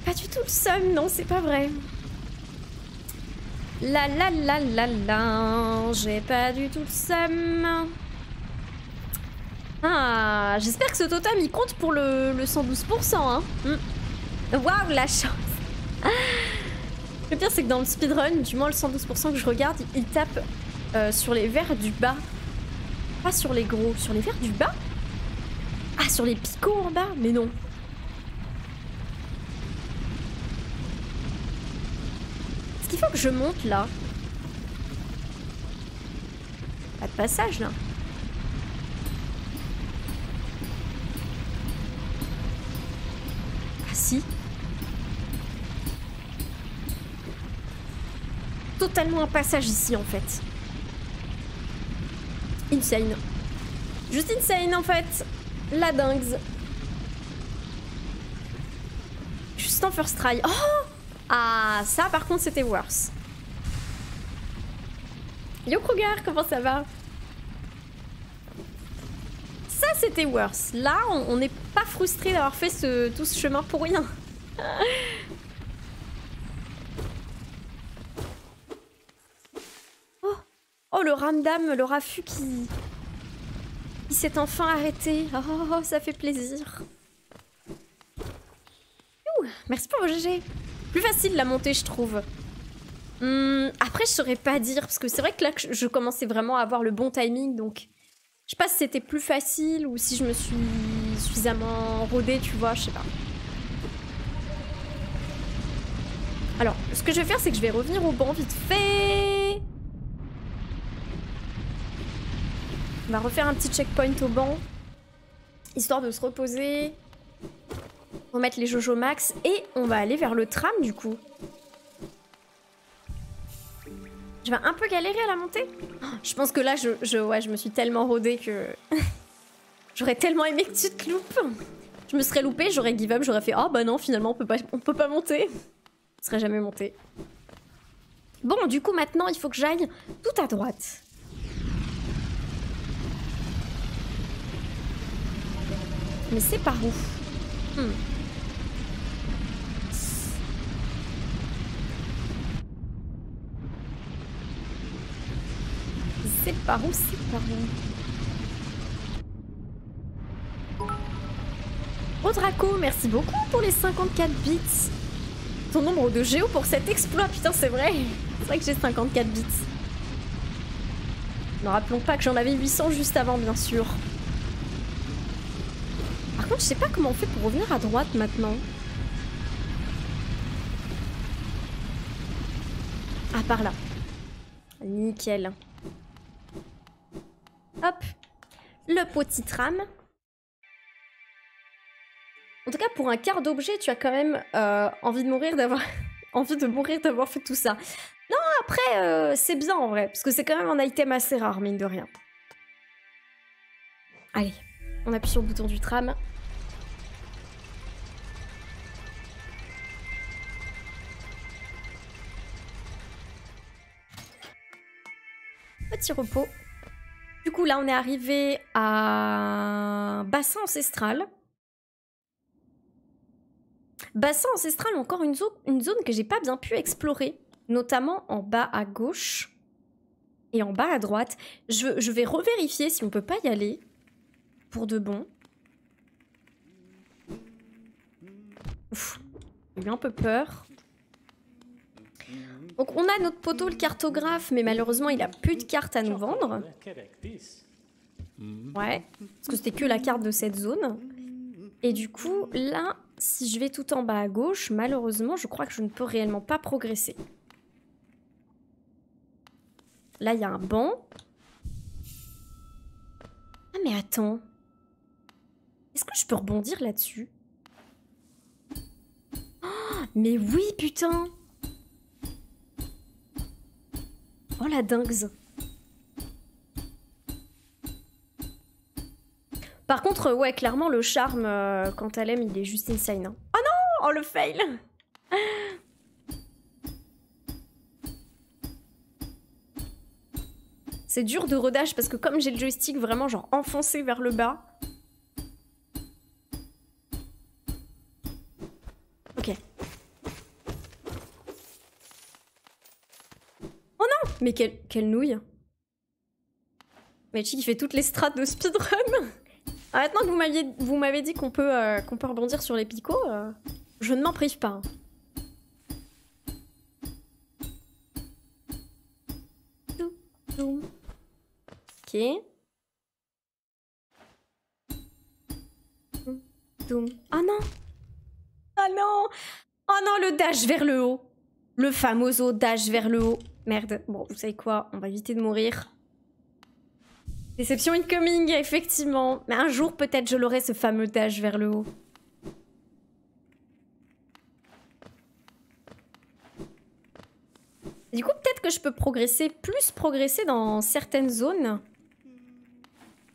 pas du tout le seum, non, c'est pas vrai. La la la la la, j'ai pas du tout le seum. Ah, j'espère que ce totem il compte pour le, 112%. Hein. Hmm. Waouh, la chance. Le pire, c'est que dans le speedrun, du moins le 112% que je regarde, il tape euh, sur les verres du bas. Pas sur les gros, sur les verres du bas? Ah, sur les picots en bas? Mais non. Est-ce qu'il faut que je monte là Pas de passage là. Ah si. Totalement un passage ici en fait. Insane. Juste insane en fait. La dingue. Juste en first try. Oh Ah, ça par contre c'était worse. Yo Kruger, comment ça va? Ça c'était worse. Là, on n'est pas frustré d'avoir fait ce, tout ce chemin pour rien. Oh, le ramdam, le raffut qui... qui s'est enfin arrêté. Oh, ça fait plaisir. Merci pour vos GG. Plus facile la montée, je trouve. Hum, après, je saurais pas dire, parce que c'est vrai que là, je commençais vraiment à avoir le bon timing, donc... Je sais pas si c'était plus facile ou si je me suis suffisamment rodée, tu vois, je sais pas. Alors, ce que je vais faire, c'est que je vais revenir au banc vite fait. On va refaire un petit checkpoint au banc. Histoire de se reposer. Remettre les Jojo Max. Et on va aller vers le tram du coup. Je vais un peu galérer à la montée? Je pense que là, je, me suis tellement rodée que... j'aurais tellement aimé que tu te loupes. Je me serais loupée, j'aurais give up, j'aurais fait « Oh bah non, finalement, on peut pas, on peut pas monter. » Je serais jamais monté. Bon, du coup, maintenant, il faut que j'aille tout à droite. Mais c'est par où? Hmm. C'est par où C'est par où Oh Draco, merci beaucoup pour les 54 bits. Ton nombre de géo pour cet exploit, putain c'est vrai. C'est vrai que j'ai 54 bits. Ne rappelons pas que j'en avais 800 juste avant, bien sûr. Par contre, je sais pas comment on fait pour revenir à droite maintenant. Ah, par là. Nickel. Hop. Le petit tram. En tout cas, pour un quart d'objet, tu as quand même euh, envie de mourir d'avoir... envie de mourir d'avoir fait tout ça. Non, après, euh, c'est bien en vrai, parce que c'est quand même un item assez rare, mine de rien. Allez, on appuie sur le bouton du tram. Petit repos. Du coup, là, on est arrivé à bassin ancestral. Bassin ancestral, encore une, zone, que j'ai pas bien pu explorer, notamment en bas à gauche et en bas à droite. Je, je vais revérifier si on peut pas y aller pour de bon. j'ai eu un peu peur. Donc on a notre poteau le cartographe, mais malheureusement il a plus de cartes à nous vendre. Ouais, parce que c'était que la carte de cette zone. Et du coup, là, si je vais tout en bas à gauche, malheureusement, je crois que je ne peux réellement pas progresser. Là, il y a un banc. Ah mais attends. Est-ce que je peux rebondir là-dessus? Oh, Mais oui, putain Oh la dingue Par contre, ouais, clairement, le charme, euh, quand elle aime, il est juste insane. Hein. Oh non Oh, le fail C'est dur de rodage parce que comme j'ai le joystick vraiment genre enfoncé vers le bas... Mais quelle, quelle nouille Mechi qui fait toutes les strates de speedrun ah, Maintenant que vous m'avez dit qu'on peut, euh, qu'on peut rebondir sur les picots, euh, je ne m'en prive pas. Ok. Oh non Oh non Oh non, le dash vers le haut Le fameux dash vers le haut. Merde. Bon, vous savez quoi On va éviter de mourir. Déception incoming, effectivement. Mais un jour, peut-être, je l'aurai, ce fameux dash vers le haut. Du coup, peut-être que je peux progresser, plus progresser dans certaines zones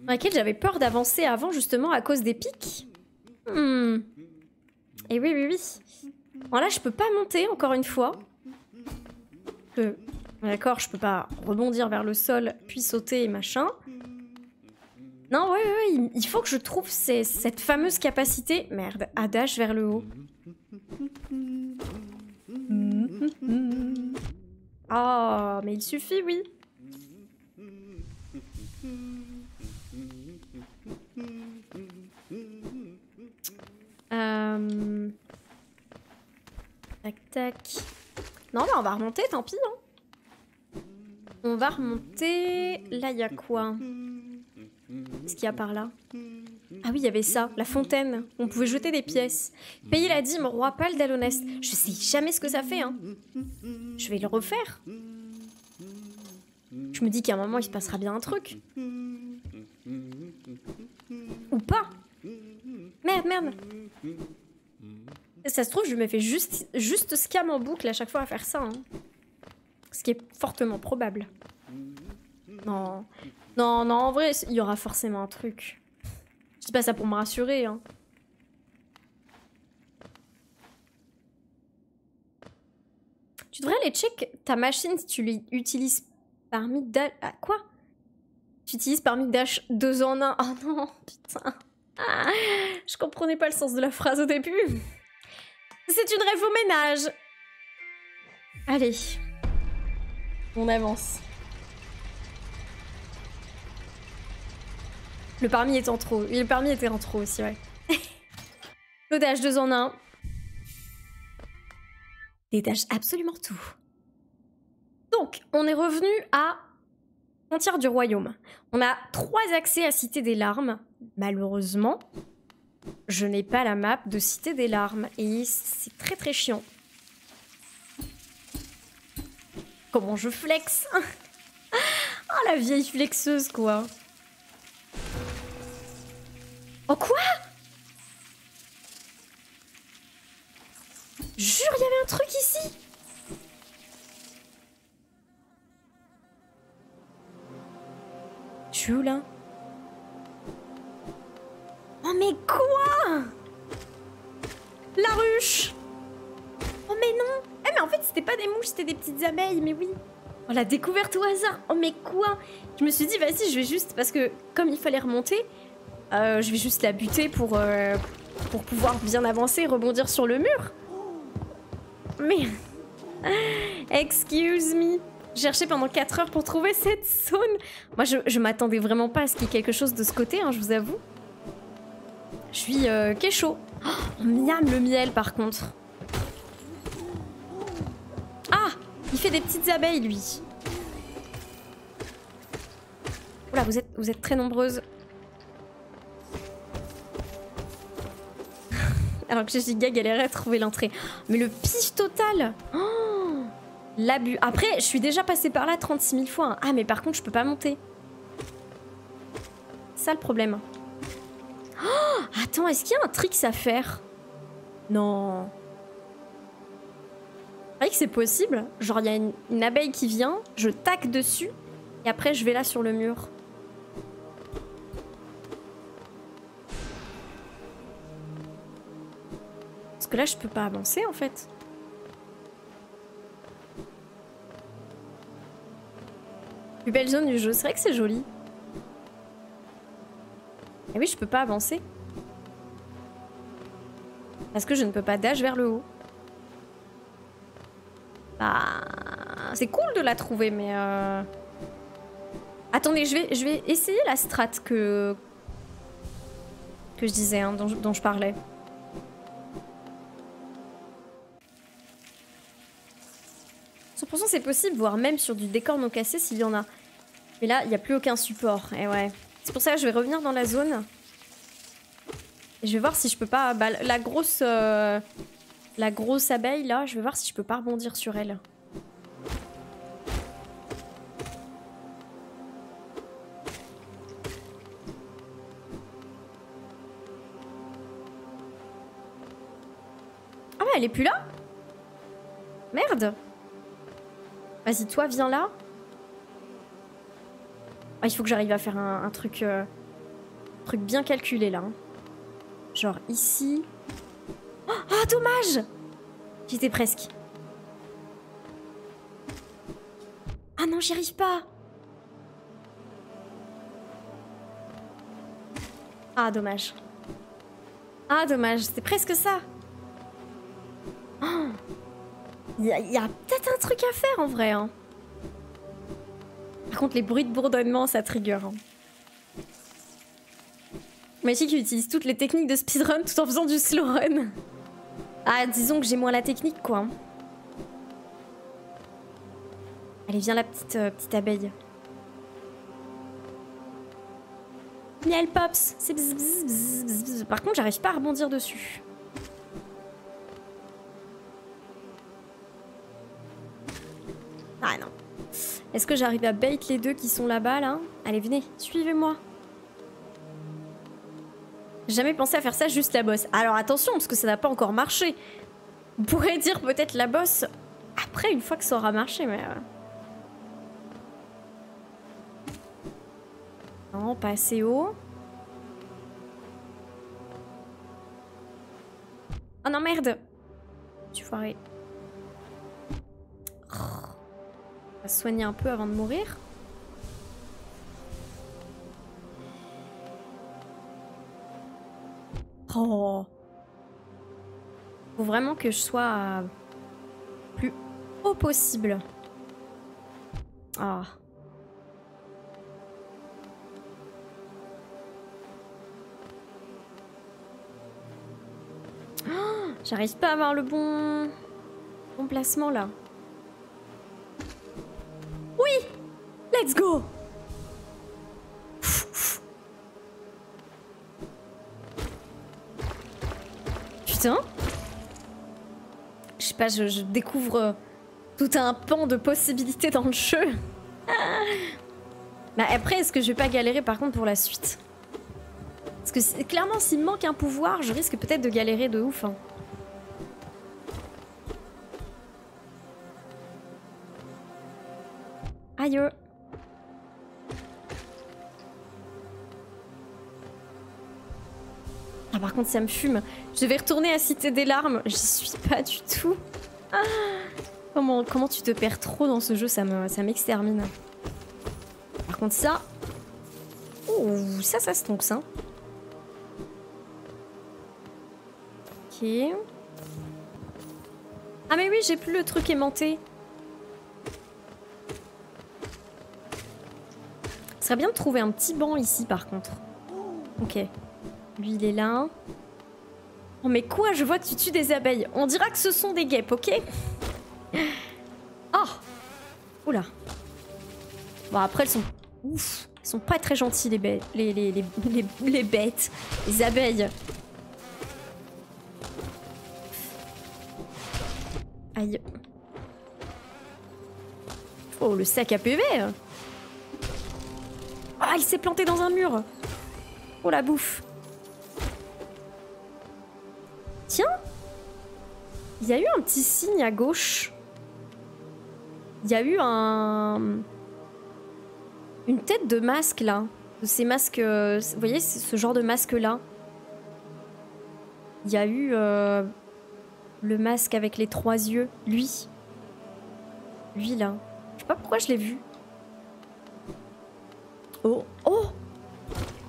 dans lesquelles j'avais peur d'avancer avant, justement, à cause des pics. Hmm. Et oui, oui, oui. Bon, là, je peux pas monter, encore une fois. D'accord, je peux pas rebondir vers le sol, puis sauter et machin. Non, ouais, ouais, il faut que je trouve cette fameuse capacité... Merde, à dash vers le haut. Oh, mais il suffit, oui. Euh... Tac, tac. Non, mais on va remonter, tant pis. Hein. On va remonter... Là, il y a quoi? Qu'est-ce qu'il y a par là? Ah oui, il y avait ça, la fontaine. On pouvait jeter des pièces. Payer la dîme, roi pâle d'Alonest. Je sais jamais ce que ça fait, hein. Je vais le refaire. Je me dis qu'à un moment, il se passera bien un truc. Ou pas. Merde, merde. Ça se trouve, je me fais juste, juste scam en boucle à chaque fois à faire ça. Hein. Ce qui est fortement probable. Non. Non, non, en vrai, il y aura forcément un truc. Je dis pas ça pour me rassurer, hein. Tu devrais aller check ta machine si tu l'utilises parmi Dash... Ah, quoi? Tu utilises parmi Dash 2 en 1. Oh non, putain. Ah, je comprenais pas le sens de la phrase au début. C'est une rêve au ménage. Allez. On avance. Le permis est en trop. Le permis était en trop aussi, ouais. Le dash 2 en 1. Détache absolument tout. Donc, on est revenu à frontière du royaume. On a trois accès à Cité des Larmes. Malheureusement, je n'ai pas la map de Cité des Larmes. Et c'est très très chiant. Comment je flex. Oh la vieille flexeuse quoi. Oh quoi? Jure, il y avait un truc ici. Je suis où là? Oh mais quoi? La ruche! Oh mais non en fait c'était pas des mouches, c'était des petites abeilles, mais oui Oh la découverte au hasard Oh mais quoi? Je me suis dit vas-y je vais juste, parce que comme il fallait remonter, euh, je vais juste la buter pour, euh, pour pouvoir bien avancer et rebondir sur le mur. Mais... Excuse me. Cherché pendant 4 heures pour trouver cette zone. Moi, je, je m'attendais vraiment pas à ce qu'il y ait quelque chose de ce côté, hein, je vous avoue. Je suis euh, chaud. Oh, miam le miel, par contre. Ah Il fait des petites abeilles, lui. Oula, vous êtes, très nombreuses. Alors que Giga galérait à trouver l'entrée. Mais le pif total oh L'abus. Après, je suis déjà passée par là 36 000 fois. Hein. Ah, mais par contre, je peux pas monter. Ça le problème. Oh Attends, est-ce qu'il y a un trick à faire? Non. C'est vrai que c'est possible. Genre, il y a une, abeille qui vient, je tac dessus, et après, je vais là sur le mur. que là, je peux pas avancer, en fait. Plus belle zone du jeu. C'est vrai que c'est joli. Et eh oui, je peux pas avancer. Parce que je ne peux pas dash vers le haut. Bah... c'est cool de la trouver, mais... Euh... Attendez, je vais, essayer la strat que... Que je disais, hein, dont, je parlais. 100% c'est possible, voire même sur du décor non cassé s'il y en a. Mais là, il n'y a plus aucun support. Et ouais. C'est pour ça que je vais revenir dans la zone. Et je vais voir si je peux pas... Bah, la grosse... Euh, la grosse abeille, là, je vais voir si je peux pas rebondir sur elle. Ah elle est plus là? Merde Vas-y, toi, viens là. Ah, il faut que j'arrive à faire un, truc... Euh, truc bien calculé, là. Hein. Genre ici. Oh, dommage J'étais presque. Ah non, j'y arrive pas Ah, dommage. Ah, dommage, c'était presque ça. Oh il y a, peut-être un truc à faire en vrai. Hein. Par contre, les bruits de bourdonnement, ça trigger. Hein. Magic utilise toutes les techniques de speedrun tout en faisant du slow run. Ah, disons que j'ai moins la technique, quoi. Allez, viens la petite, euh, petite abeille. Miel pops C'est Par contre, j'arrive pas à rebondir dessus. Ah non. Est-ce que j'arrive à bait les deux qui sont là-bas, là? Allez, venez, suivez-moi. Jamais pensé à faire ça juste la bosse. Alors attention, parce que ça n'a pas encore marché. On pourrait dire peut-être la bosse après, une fois que ça aura marché, mais... Euh. Non, pas assez haut. Oh non, merde Tu foiré. On va se soigner un peu avant de mourir. Oh Faut vraiment que je sois plus haut possible. Ah. J'arrive pas à avoir le bon... bon placement là. Oui Let's go Je sais pas, je, découvre tout un pan de possibilités dans le jeu. bah après, est-ce que je vais pas galérer par contre pour la suite? Parce que clairement, s'il me manque un pouvoir, je risque peut-être de galérer de ouf. Hein. Aïe par contre ça me fume. Je vais retourner à Cité des Larmes. J'y suis pas du tout. Ah. comment, comment tu te perds trop dans ce jeu? Ça m'extermine. Ça par contre ça... Oh, ça, ça se ça. Ok. Ah mais oui, j'ai plus le truc aimanté. serait bien de trouver un petit banc ici par contre. Ok. Lui il est là. Oh mais quoi Je vois que tu tues des abeilles. On dira que ce sont des guêpes, ok? Oh Oula. Bon après elles sont... Ouf Elles sont pas très gentilles les bêtes. Les, les, bêtes. Les abeilles. Aïe. Oh le sac à PV ah, il s'est planté dans un mur Oh la bouffe Tiens Il y a eu un petit signe à gauche. Il y a eu un... Une tête de masque là. Ces masques... Euh, vous voyez ce genre de masque là Il y a eu... Euh, le masque avec les trois yeux. Lui. Lui là. Je sais pas pourquoi je l'ai vu. Oh Oh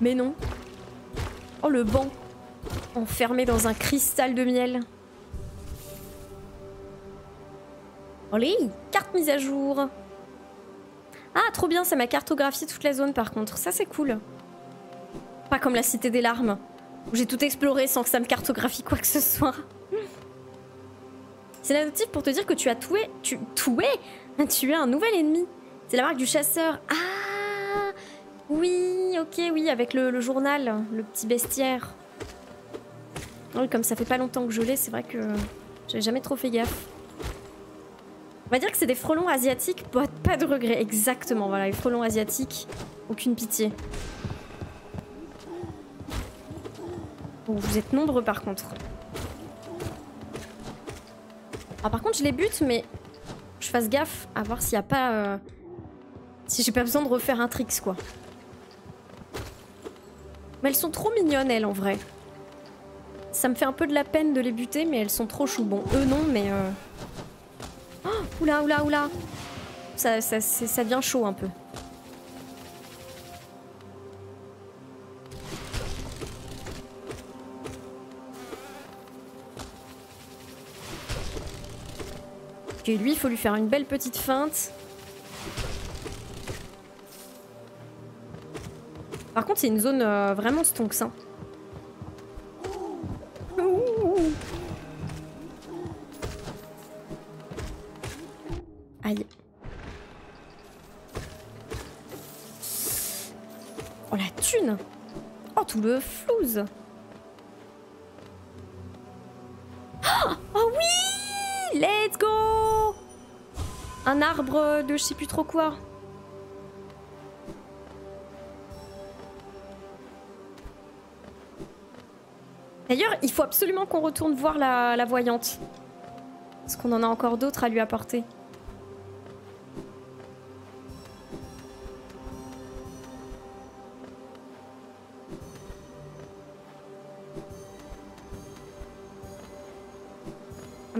Mais non Oh le banc Enfermé dans un cristal de miel. Allez, carte mise à jour. Ah, trop bien, ça m'a cartographié toute la zone par contre. Ça, c'est cool. Pas comme la Cité des Larmes, où j'ai tout exploré sans que ça me cartographie quoi que ce soit. C'est la notif pour te dire que tu as tué... Tu... Tué Tué un nouvel ennemi. C'est la marque du chasseur. Ah Oui, ok, oui, avec le, journal, le petit bestiaire. Oui, comme ça fait pas longtemps que je l'ai, c'est vrai que j'avais jamais trop fait gaffe. On va dire que c'est des frelons asiatiques, pas, de regret, exactement, voilà, les frelons asiatiques, aucune pitié. Oh, vous êtes nombreux par contre. Ah, par contre, je les bute, mais je fasse gaffe à voir s'il n'y a pas... Euh, si j'ai pas besoin de refaire un tricks, quoi. Mais elles sont trop mignonnes, elles, en vrai. Ça me fait un peu de la peine de les buter, mais elles sont trop chou. Bon, eux non, mais... Euh... Oh, oula, oula, oula ça, ça, ça devient chaud un peu. Ok, lui, il faut lui faire une belle petite feinte. Par contre, c'est une zone euh, vraiment stonks. Hein. Oh tout le flouze Oh oui Let's go Un arbre de je sais plus trop quoi. D'ailleurs, il faut absolument qu'on retourne voir la, la voyante. Parce qu'on en a encore d'autres à lui apporter?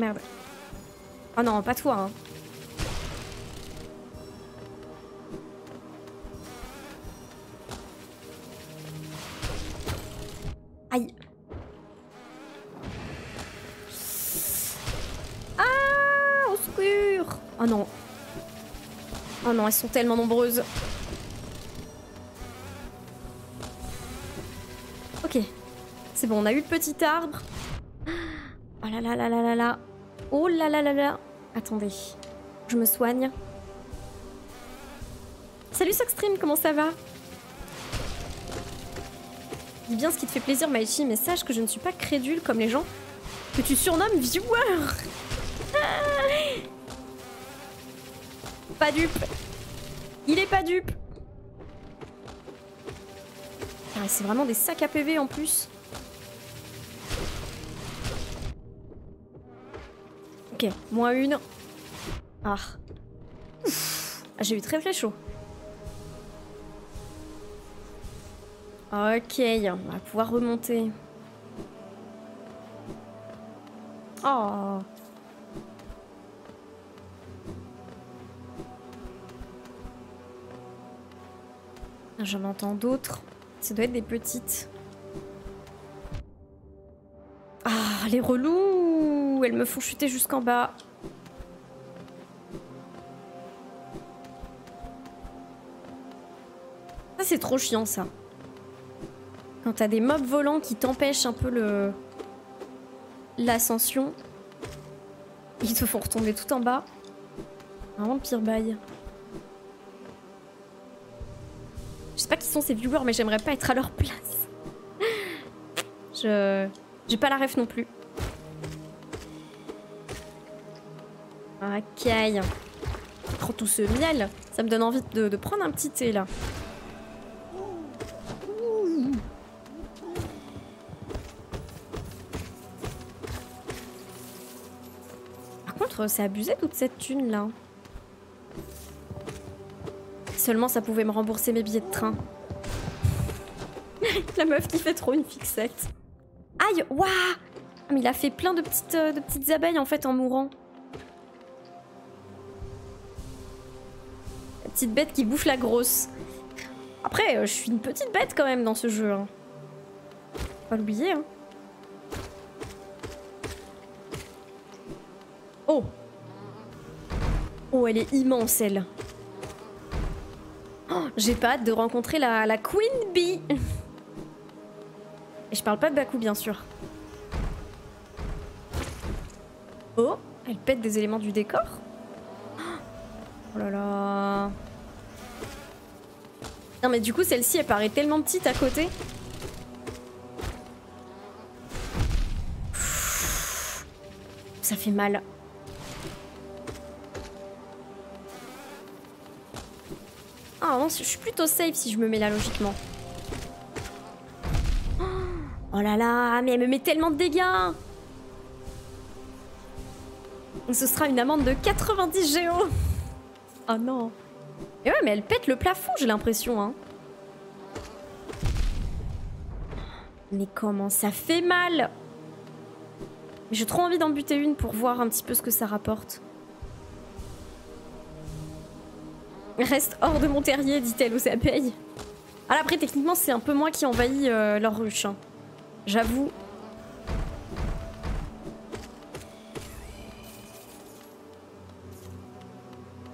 Merde. Oh non, pas toi. Hein. Aïe. Ah Au secours Oh non. Oh non, elles sont tellement nombreuses. Ok. C'est bon, on a eu le petit arbre. Oh là là là là là là. Oh là là là là. Attendez. Je me soigne. Salut Sockstream, comment ça va? Dis bien ce qui te fait plaisir Maichi, mais sache que je ne suis pas crédule comme les gens que tu surnommes viewer. Pas dupe. Il est pas dupe. Ah, c'est vraiment des sacs à PV en plus. Ok, moins une. Ah. ah J'ai eu très très chaud. Ok, on va pouvoir remonter. Oh J'en entends d'autres. Ça doit être des petites. Ah, les relous Elles me font chuter jusqu'en bas. Ça, c'est trop chiant, ça. Quand t'as des mobs volants qui t'empêchent un peu le... L'ascension. Ils te font retomber tout en bas. Vraiment pire bail. Je sais pas qui sont ces viewers, mais j'aimerais pas être à leur place. Je... J'ai pas la ref non plus. Ok. Prends tout ce miel. Ça me donne envie de, de prendre un petit thé là. Par contre, c'est abusé toute cette thune là. Seulement ça pouvait me rembourser mes billets de train. La meuf qui fait trop une fixette. Aïe Waouh ah, Mais il a fait plein de petites, euh, de petites abeilles en fait en mourant. Petite bête qui bouffe la grosse. Après, euh, je suis une petite bête quand même dans ce jeu. Hein. Pas l'oublier. Hein. Oh, elle est immense, elle. Oh, J'ai pas hâte de rencontrer la, la Queen Bee. Et je parle pas de Baku, bien sûr. Oh, elle pète des éléments du décor. Oh là là. Non mais du coup celle-ci elle paraît tellement petite à côté. Ça fait mal. Ah non, je suis plutôt safe si je me mets là logiquement. Oh là là, mais elle me met tellement de dégâts Ce sera une amende de 90 géo Oh non Et ouais, mais elle pète le plafond, j'ai l'impression, hein. Mais comment ça fait mal? J'ai trop envie d'en buter une pour voir un petit peu ce que ça rapporte. Reste hors de mon terrier, dit-elle aux abeilles. Ah, après, techniquement, c'est un peu moi qui envahis euh, leur ruche. Hein. J'avoue. «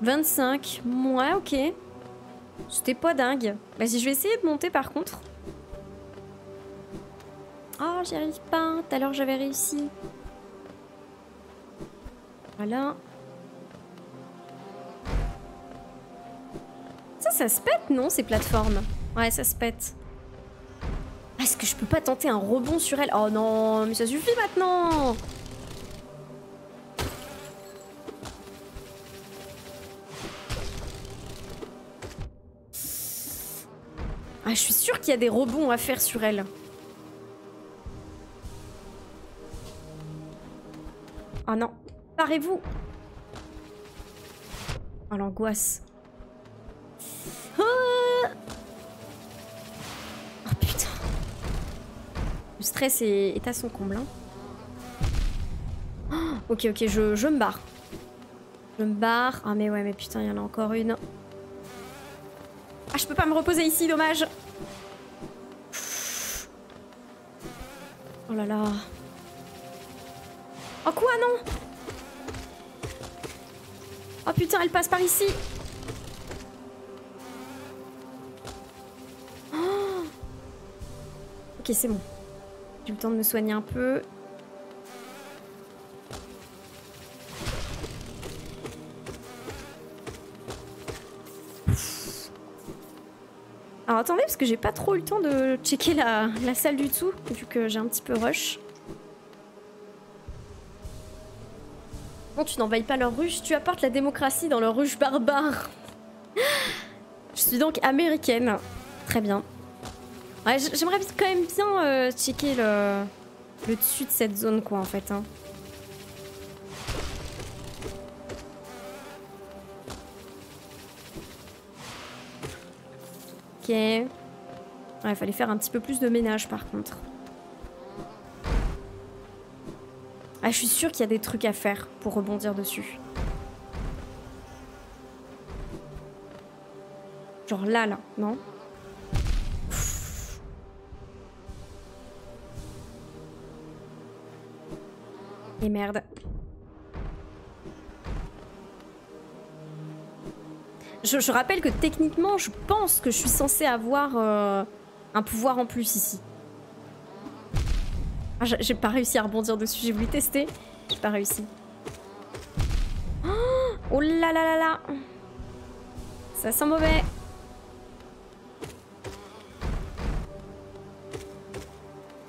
25. Ouais, ok. C'était pas dingue. Vas-y, je vais essayer de monter par contre. Oh, j'y arrive pas. Tout à l'heure, j'avais réussi. Voilà. Ça, ça se pète, non, ces plateformes? Ouais, ça se pète. Est-ce que je peux pas tenter un rebond sur elle Oh non, mais ça suffit maintenant Ah, je suis sûre qu'il y a des rebonds à faire sur elle. Oh non, parez-vous Oh l'angoisse. Ah oh putain. Le stress est, à son comble. Hein. Oh, ok, ok, je, je me barre. Je me barre. Ah mais ouais, mais putain, il y en a encore une. Ah, je peux pas me reposer ici, dommage. Oh là là. Oh quoi, non? Oh putain, elle passe par ici. Oh ok, c'est bon. J'ai le temps de me soigner un peu. Attendez, parce que j'ai pas trop eu le temps de checker la, salle du dessous, vu que j'ai un petit peu rush. Bon, tu n'envahis pas leur ruche, tu apportes la démocratie dans leur ruche barbare. Je suis donc américaine. Très bien. Ouais, j'aimerais quand même bien euh, checker le, le dessus de cette zone, quoi, en fait. Hein. Il fallait faire un petit peu plus de ménage par contre. Ah, je suis sûre qu'il y a des trucs à faire pour rebondir dessus. Genre là, là, non? Et merde. Je, rappelle que techniquement, je pense que je suis censée avoir euh, un pouvoir en plus ici. Ah, j'ai pas réussi à rebondir dessus, j'ai voulu tester. J'ai pas réussi. Oh, oh là là là là Ça sent mauvais.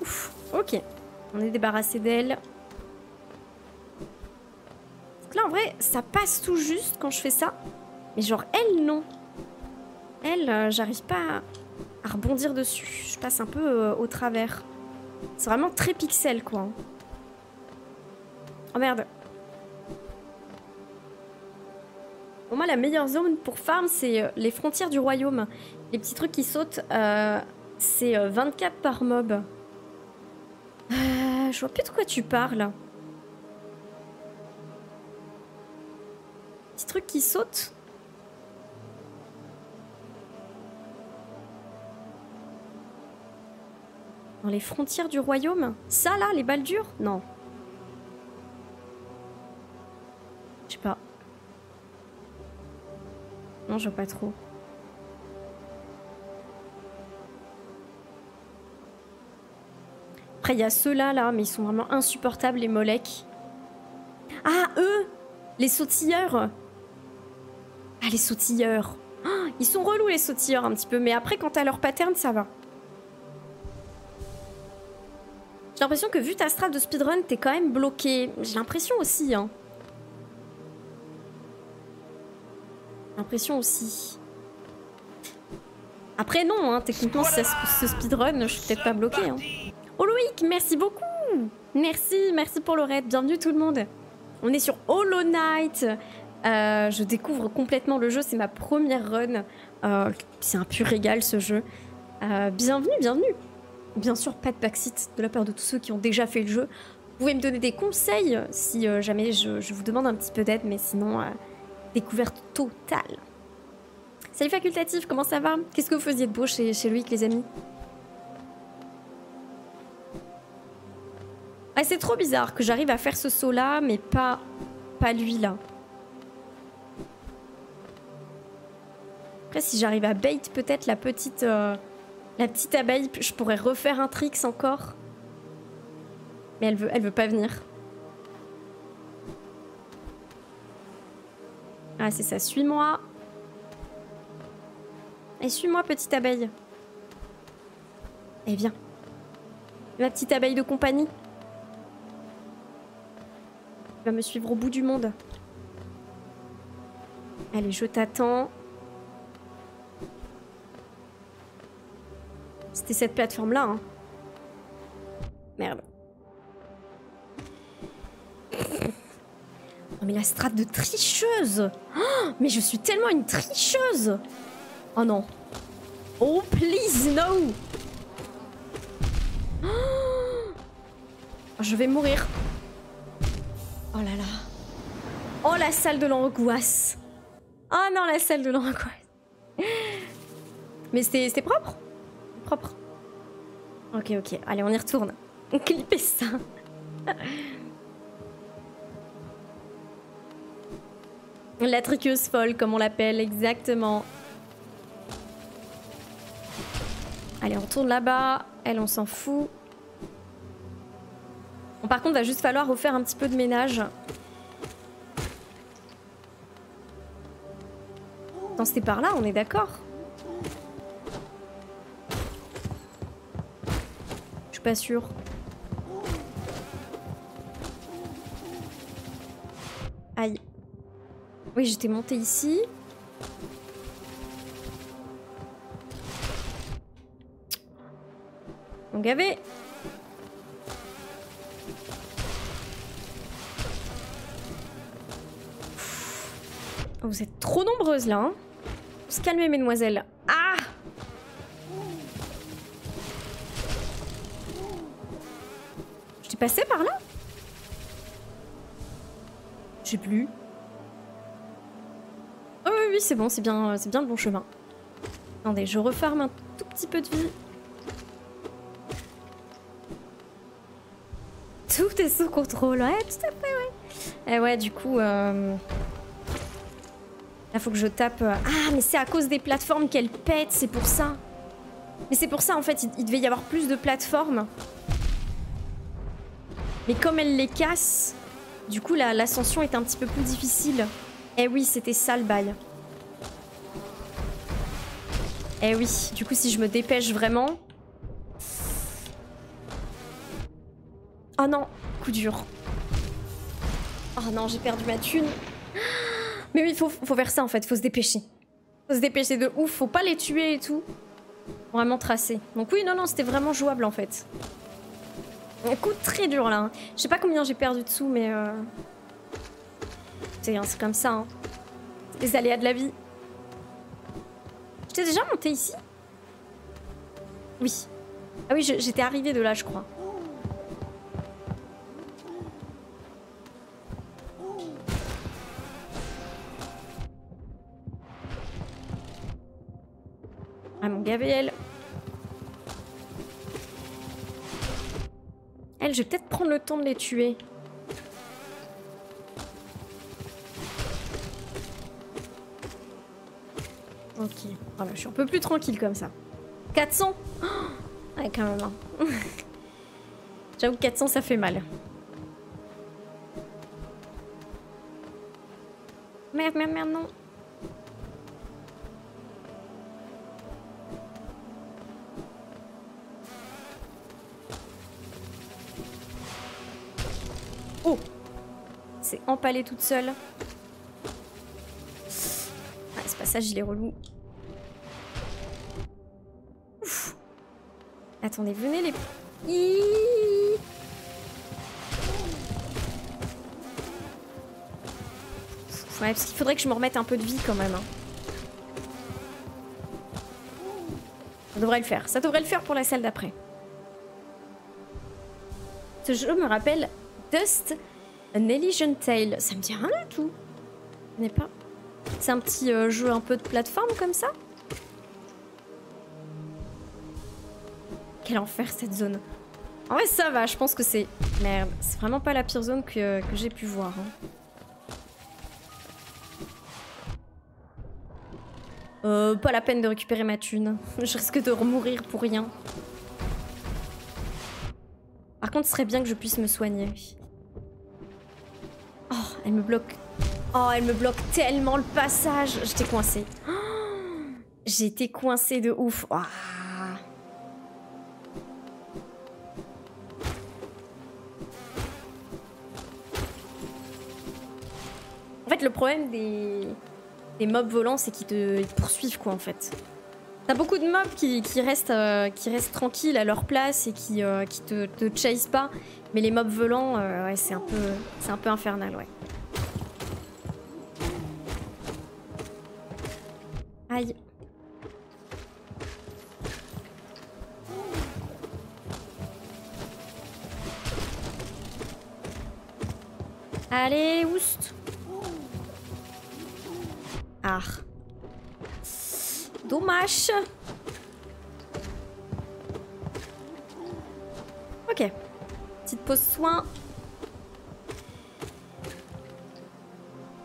Ouf, ok. On est débarrassé d'elle. Là, en vrai, ça passe tout juste quand je fais ça. Mais genre, elle, non. Elle, euh, j'arrive pas à, rebondir dessus. Je passe un peu euh, au travers. C'est vraiment très pixel, quoi. Oh merde. Pour moi, la meilleure zone pour farm, c'est euh, les frontières du royaume. Les petits trucs qui sautent, c'est 24 par mob. je vois plus de quoi tu parles. Petit truc qui saute Dans les frontières du royaume? Ça là, les balles dures Non. Je sais pas. Non, je vois pas trop. Après, il y a ceux-là, là, mais ils sont vraiment insupportables, les molecs. Ah, eux Les sautilleurs Ah, les sautilleurs ah, Ils sont relous, les sautilleurs, un petit peu. Mais après, quand t'as leur pattern, ça va. J'ai l'impression que vu ta strat de speedrun, t'es quand même bloqué. J'ai l'impression aussi, hein. L'impression aussi. Après, non, hein, techniquement, si ce speedrun, je suis peut-être pas bloqué. Hein. Oh merci beaucoup Merci, merci pour le raid. Bienvenue tout le monde. On est sur Hollow Knight. Euh, je découvre complètement le jeu, c'est ma première run. Euh, c'est un pur régal ce jeu. Euh, bienvenue, bienvenue. Bien sûr, pas de backseat de la part de tous ceux qui ont déjà fait le jeu. Vous pouvez me donner des conseils si jamais je, vous demande un petit peu d'aide, mais sinon, découverte totale. Salut facultatif, comment ça va? Qu'est-ce que vous faisiez de beau chez, chez Loïc les amis? Ah, c'est trop bizarre que j'arrive à faire ce saut là, mais pas, pas lui là. Après, si j'arrive à bait peut-être la petite, euh, la petite abeille, je pourrais refaire un tricks encore. Mais elle veut, elle veut pas venir. Ah, c'est ça. Suis-moi. Et suis-moi, petite abeille. Eh, viens. Ma petite abeille de compagnie. Tu vas me suivre au bout du monde. Allez, je t'attends. C'était cette plateforme-là, hein. Merde. Oh, mais la strate de tricheuse oh, Mais je suis tellement une tricheuse Oh non. Oh, please, no oh, Je vais mourir. Oh là là. Oh la salle de l'angoisse. Oh non, la salle de l'angoisse. Mais c'était propre Ok, ok. Allez, on y retourne. On ça. La triqueuse folle, comme on l'appelle, exactement. Allez, on retourne là-bas. Elle, on s'en fout. Bon, par contre, va juste falloir refaire un petit peu de ménage. Attends, c'était par là, on est d'accord pas sûre. Aïe. Oui, j'étais montée ici. On gavé. vous êtes trop nombreuses là. Hein se calmer, mesdemoiselles. Ah Passé par là? Je sais plus. Oh oui, oui, c'est bon, c'est bien, c'est bien le bon chemin. Attendez, je referme un tout petit peu de vie. Tout est sous contrôle, ouais, tout à fait, ouais. Et eh ouais, du coup, euh... Là, faut que je tape... Euh, ah, mais c'est à cause des plateformes qu'elle pète, c'est pour ça. Mais c'est pour ça, en fait, il, devait y avoir plus de plateformes. Mais comme elle les casse, du coup, l'ascension est un petit peu plus difficile. Eh oui, c'était ça le bail. Eh oui, du coup, si je me dépêche vraiment... Oh non, coup dur. Oh non, j'ai perdu ma thune. Mais oui, faut, faut faire ça en fait, faut se dépêcher. Faut se dépêcher de ouf, faut pas les tuer et tout. Vraiment tracer. Donc oui, non, non, c'était vraiment jouable en fait. Un coup très dur là. Hein. Je sais pas combien j'ai perdu de sous, mais... Euh... C'est comme ça, hein. Les aléas de la vie. J'étais déjà monté ici? Oui. Ah oui, j'étais arrivée de là, je crois. Ah mon Gabriel. Elle, je vais peut-être prendre le temps de les tuer. Ok. Voilà, je suis un peu plus tranquille comme ça. 400 Ouais, quand même. Hein. J'avoue 400, ça fait mal. Merde, merde, merde, non. C'est empalé toute seule. Ah, ce passage, il est relou. Ouf. Attendez, venez les... Ouais, parce qu'il faudrait que je me remette un peu de vie quand même. Hein. Ça devrait le faire. Ça devrait le faire pour la salle d'après. Ce jeu me rappelle Dust An Elysian Tale. Ça me dit rien du tout. Je pas. C'est un petit euh, jeu un peu de plateforme comme ça? Quel enfer cette zone. En vrai ça va, je pense que c'est... Merde, c'est vraiment pas la pire zone que, j'ai pu voir. Hein. Euh, pas la peine de récupérer ma thune. Je risque de remourir pour rien. Par contre, ce serait bien que je puisse me soigner. Elle me bloque. Oh, elle me bloque tellement le passage. J'étais coincée. Été coincée de ouf. En fait, le problème des, mobs volants, c'est qu'ils te poursuivent, quoi, en fait. T'as beaucoup de mobs qui, restent, euh, restent tranquilles à leur place et qui, euh, te, te chase pas. Mais les mobs volants, euh, ouais, c'est un, un peu infernal, ouais. Aïe. Allez, oust. Ah. Dommage. Ok. Petite pause soin.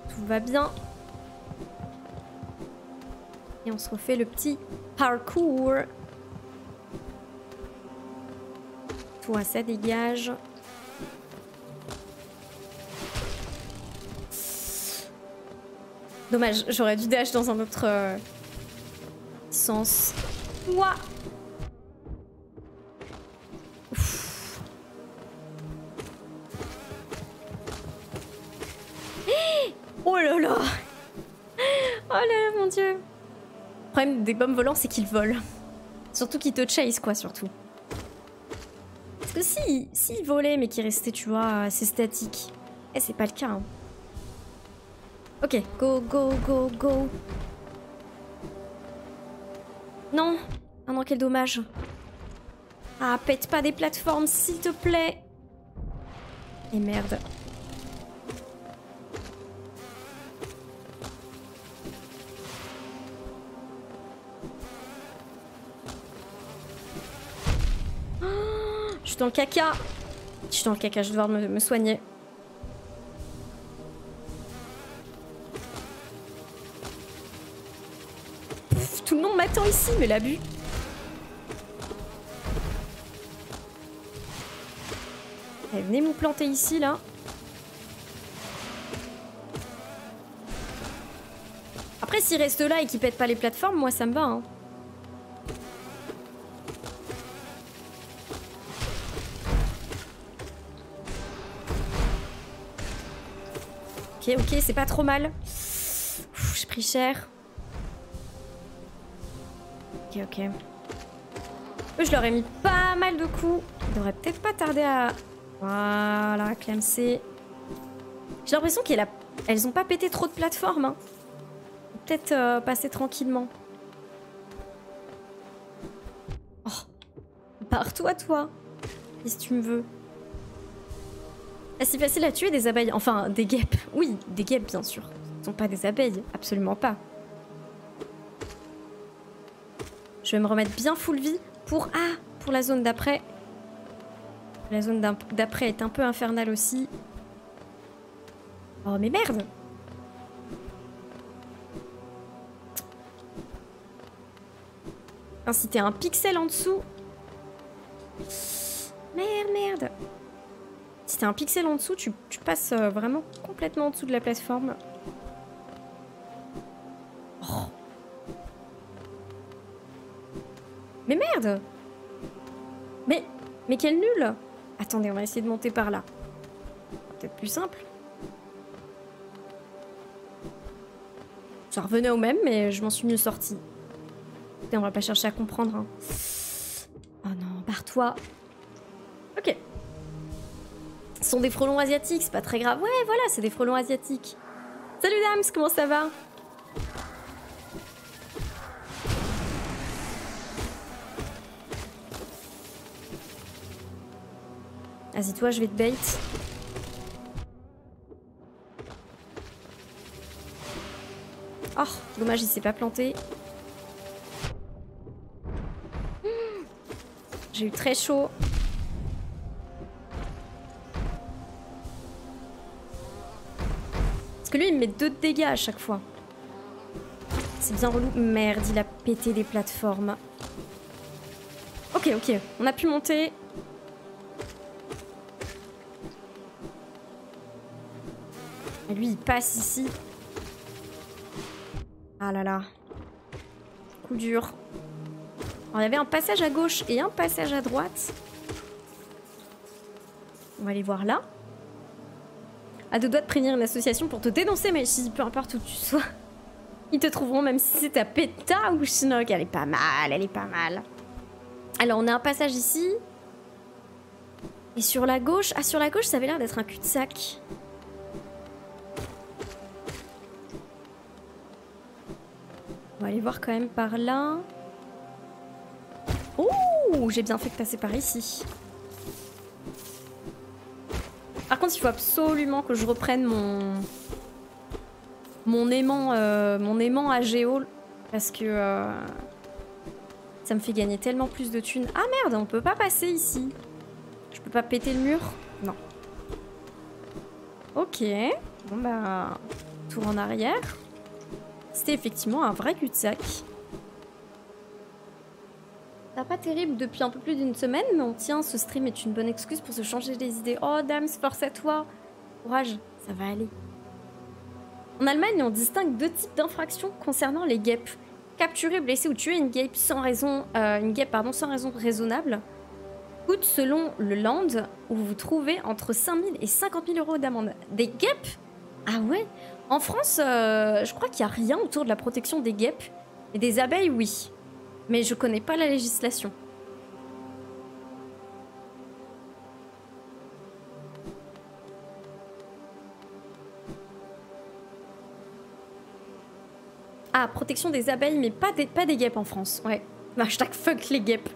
Tout va bien. Et on se refait le petit parcours. Toi, ça dégage. Dommage, j'aurais dû dash dans un autre euh, sens. Ouah des bombes volants, c'est qu'ils volent. Surtout qu'ils te chase, quoi, surtout. Parce que si, si volaient, mais qu'ils restaient, tu vois, assez statiques. Eh, c'est pas le cas, hein. Ok, go, go, go, go. Non Ah non, quel dommage. Ah, pète pas des plateformes, s'il te plaît. Et merde. Suis dans le caca. Je suis dans le caca, je vais devoir me soigner. m'attend ici, mais l'abus. Allez, venez me planter ici, là. Après, s'il reste là et qu'il pète pas les plateformes, moi, ça me va, hein. Ok, ok, c'est pas trop mal. J'ai pris cher ok, je leur ai mis pas mal de coups. Ils devraient peut-être pas tarder à... Voilà, clamser. J'ai l'impression qu'elles a... ont pas pété trop de plateformes. Hein. Peut-être euh, passer tranquillement. Oh. Pars-toi, toi. Si tu me veux. C'est si facile à tuer des abeilles. Enfin, des guêpes. Oui, des guêpes, bien sûr. Ce sont pas des abeilles. Absolument pas. Je vais me remettre bien full vie pour... Ah Pour la zone d'après. La zone d'après est un peu infernale aussi. Oh mais merde si t'es un pixel en dessous... Merde, merde Si un pixel en dessous, tu, passes euh, vraiment complètement en dessous de la plateforme. Oh. Mais merde Mais... Mais quel nul Attendez, on va essayer de monter par là. Peut-être plus simple. Ça revenait au même, mais je m'en suis mieux sortie. on va pas chercher à comprendre. Hein. Oh non, barre-toi. Ce sont des frelons asiatiques, c'est pas très grave. Ouais, voilà, c'est des frelons asiatiques. Salut Dams, comment ça va? Vas-y, toi, je vais te bait. Oh, dommage, il s'est pas planté. J'ai eu très chaud. Lui, il me met deux de dégâts à chaque fois. C'est bien relou. Merde, il a pété des plateformes. Ok, ok. On a pu monter. Et lui, il passe ici. Ah là là. Coup dur. Alors, il y avait un passage à gauche et un passage à droite. On va aller voir là. À deux doigts de prévenir une association pour te dénoncer, mais si peu importe où tu sois, ils te trouveront même si c'est à Péta ou Schnock. Elle est pas mal, elle est pas mal. Alors, on a un passage ici. Et sur la gauche... Ah, sur la gauche, ça avait l'air d'être un cul-de-sac. On va aller voir quand même par là. Oh J'ai bien fait de passer par ici. Par contre, il faut absolument que je reprenne mon... Mon aimant, euh, mon aimant à géo. Parce que... Euh, ça me fait gagner tellement plus de thunes. Ah merde, on peut pas passer ici. Je peux pas péter le mur? Non. Ok. Bon bah... Tour en arrière. C'était effectivement un vrai cul-de-sac. Pas terrible depuis un peu plus d'une semaine, mais on tient, ce stream est une bonne excuse pour se changer les idées. Oh, Dams, force à toi Courage, ça va aller. En Allemagne, on distingue deux types d'infractions concernant les guêpes. Capturer, blesser ou tuer une guêpe sans raison, euh, une guêpe, pardon, sans raison raisonnable coûte, selon le land où vous trouvez, entre 5000 et 50 000 euros d'amende. Des guêpes? Ah ouais? En France, euh, je crois qu'il n'y a rien autour de la protection des guêpes. Et des abeilles, oui. Mais je connais pas la législation. Ah, protection des abeilles, mais pas des, pas des guêpes en France. Ouais. Hashtag fuck les guêpes.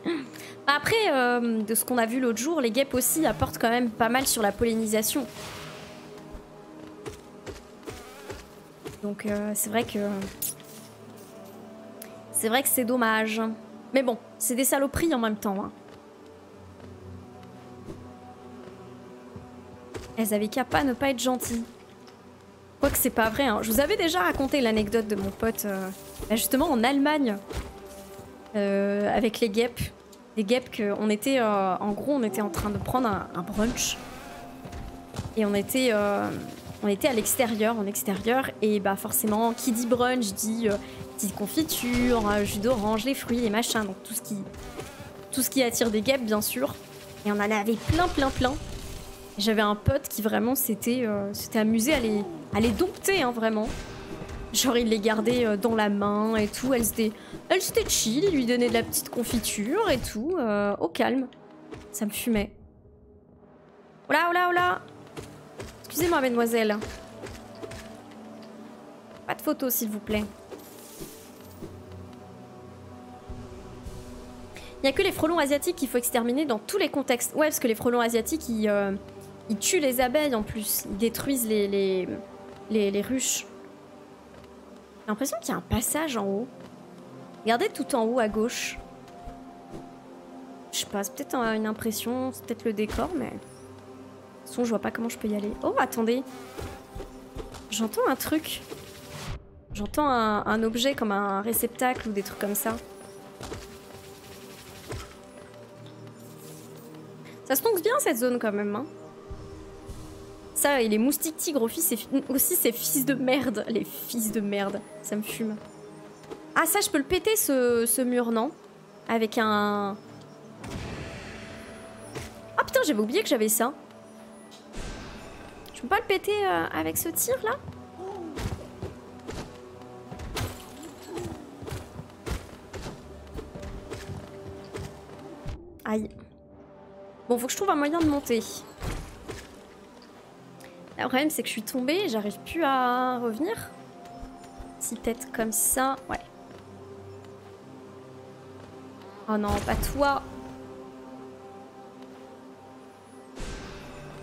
Après, euh, de ce qu'on a vu l'autre jour, les guêpes aussi apportent quand même pas mal sur la pollinisation. Donc euh, c'est vrai que... C'est vrai que c'est dommage. Mais bon, c'est des saloperies en même temps. Hein. Elles avaient qu'à pas ne pas être gentilles. Quoique c'est pas vrai, hein. je vous avais déjà raconté l'anecdote de mon pote, euh, bah, justement en Allemagne, euh, avec les guêpes. Les guêpes qu'on était, en gros, on était en train de prendre un, un brunch. Et on était, on était à l'extérieur, en extérieur, et bah forcément, qui dit brunch dit euh, petite confiture, euh, jus d'orange, les fruits, les machins, donc tout ce qui, tout ce qui attire des guêpes, bien sûr. Et on en avait plein, plein, plein. J'avais un pote qui vraiment s'était euh, amusé à les, à les dompter, hein, vraiment. Genre, il les gardait dans la main et tout. Elle s'était elle chill, il lui donnait de la petite confiture et tout, au calme. Ça me fumait. Oh là, oh Excusez-moi, mademoiselle. Pas de photos, s'il vous plaît. Il n'y a que les frelons asiatiques qu'il faut exterminer dans tous les contextes. Ouais, parce que les frelons asiatiques, ils, euh, tuent les abeilles en plus. Ils détruisent les, ruches. J'ai l'impression qu'il y a un passage en haut. Regardez tout en haut à gauche. Je sais pas, c'est peut-être une impression, c'est peut-être le décor, mais je vois pas comment je peux y aller. Oh, attendez. J'entends un truc. J'entends un, objet comme un réceptacle ou des trucs comme ça. Ça se tombe bien cette zone quand même. Hein. Ça et les moustiques tigres aussi, ces fils de merde. Les fils de merde, ça me fume. Ah ça je peux le péter ce, ce mur, non? Avec un... Ah putain j'avais oublié que j'avais ça. Je peux pas le péter euh, avec ce tir là? Aïe. Bon, faut que je trouve un moyen de monter. Le problème, c'est que je suis tombée, j'arrive plus à revenir. Si peut-être comme ça, ouais. Oh non, pas toi.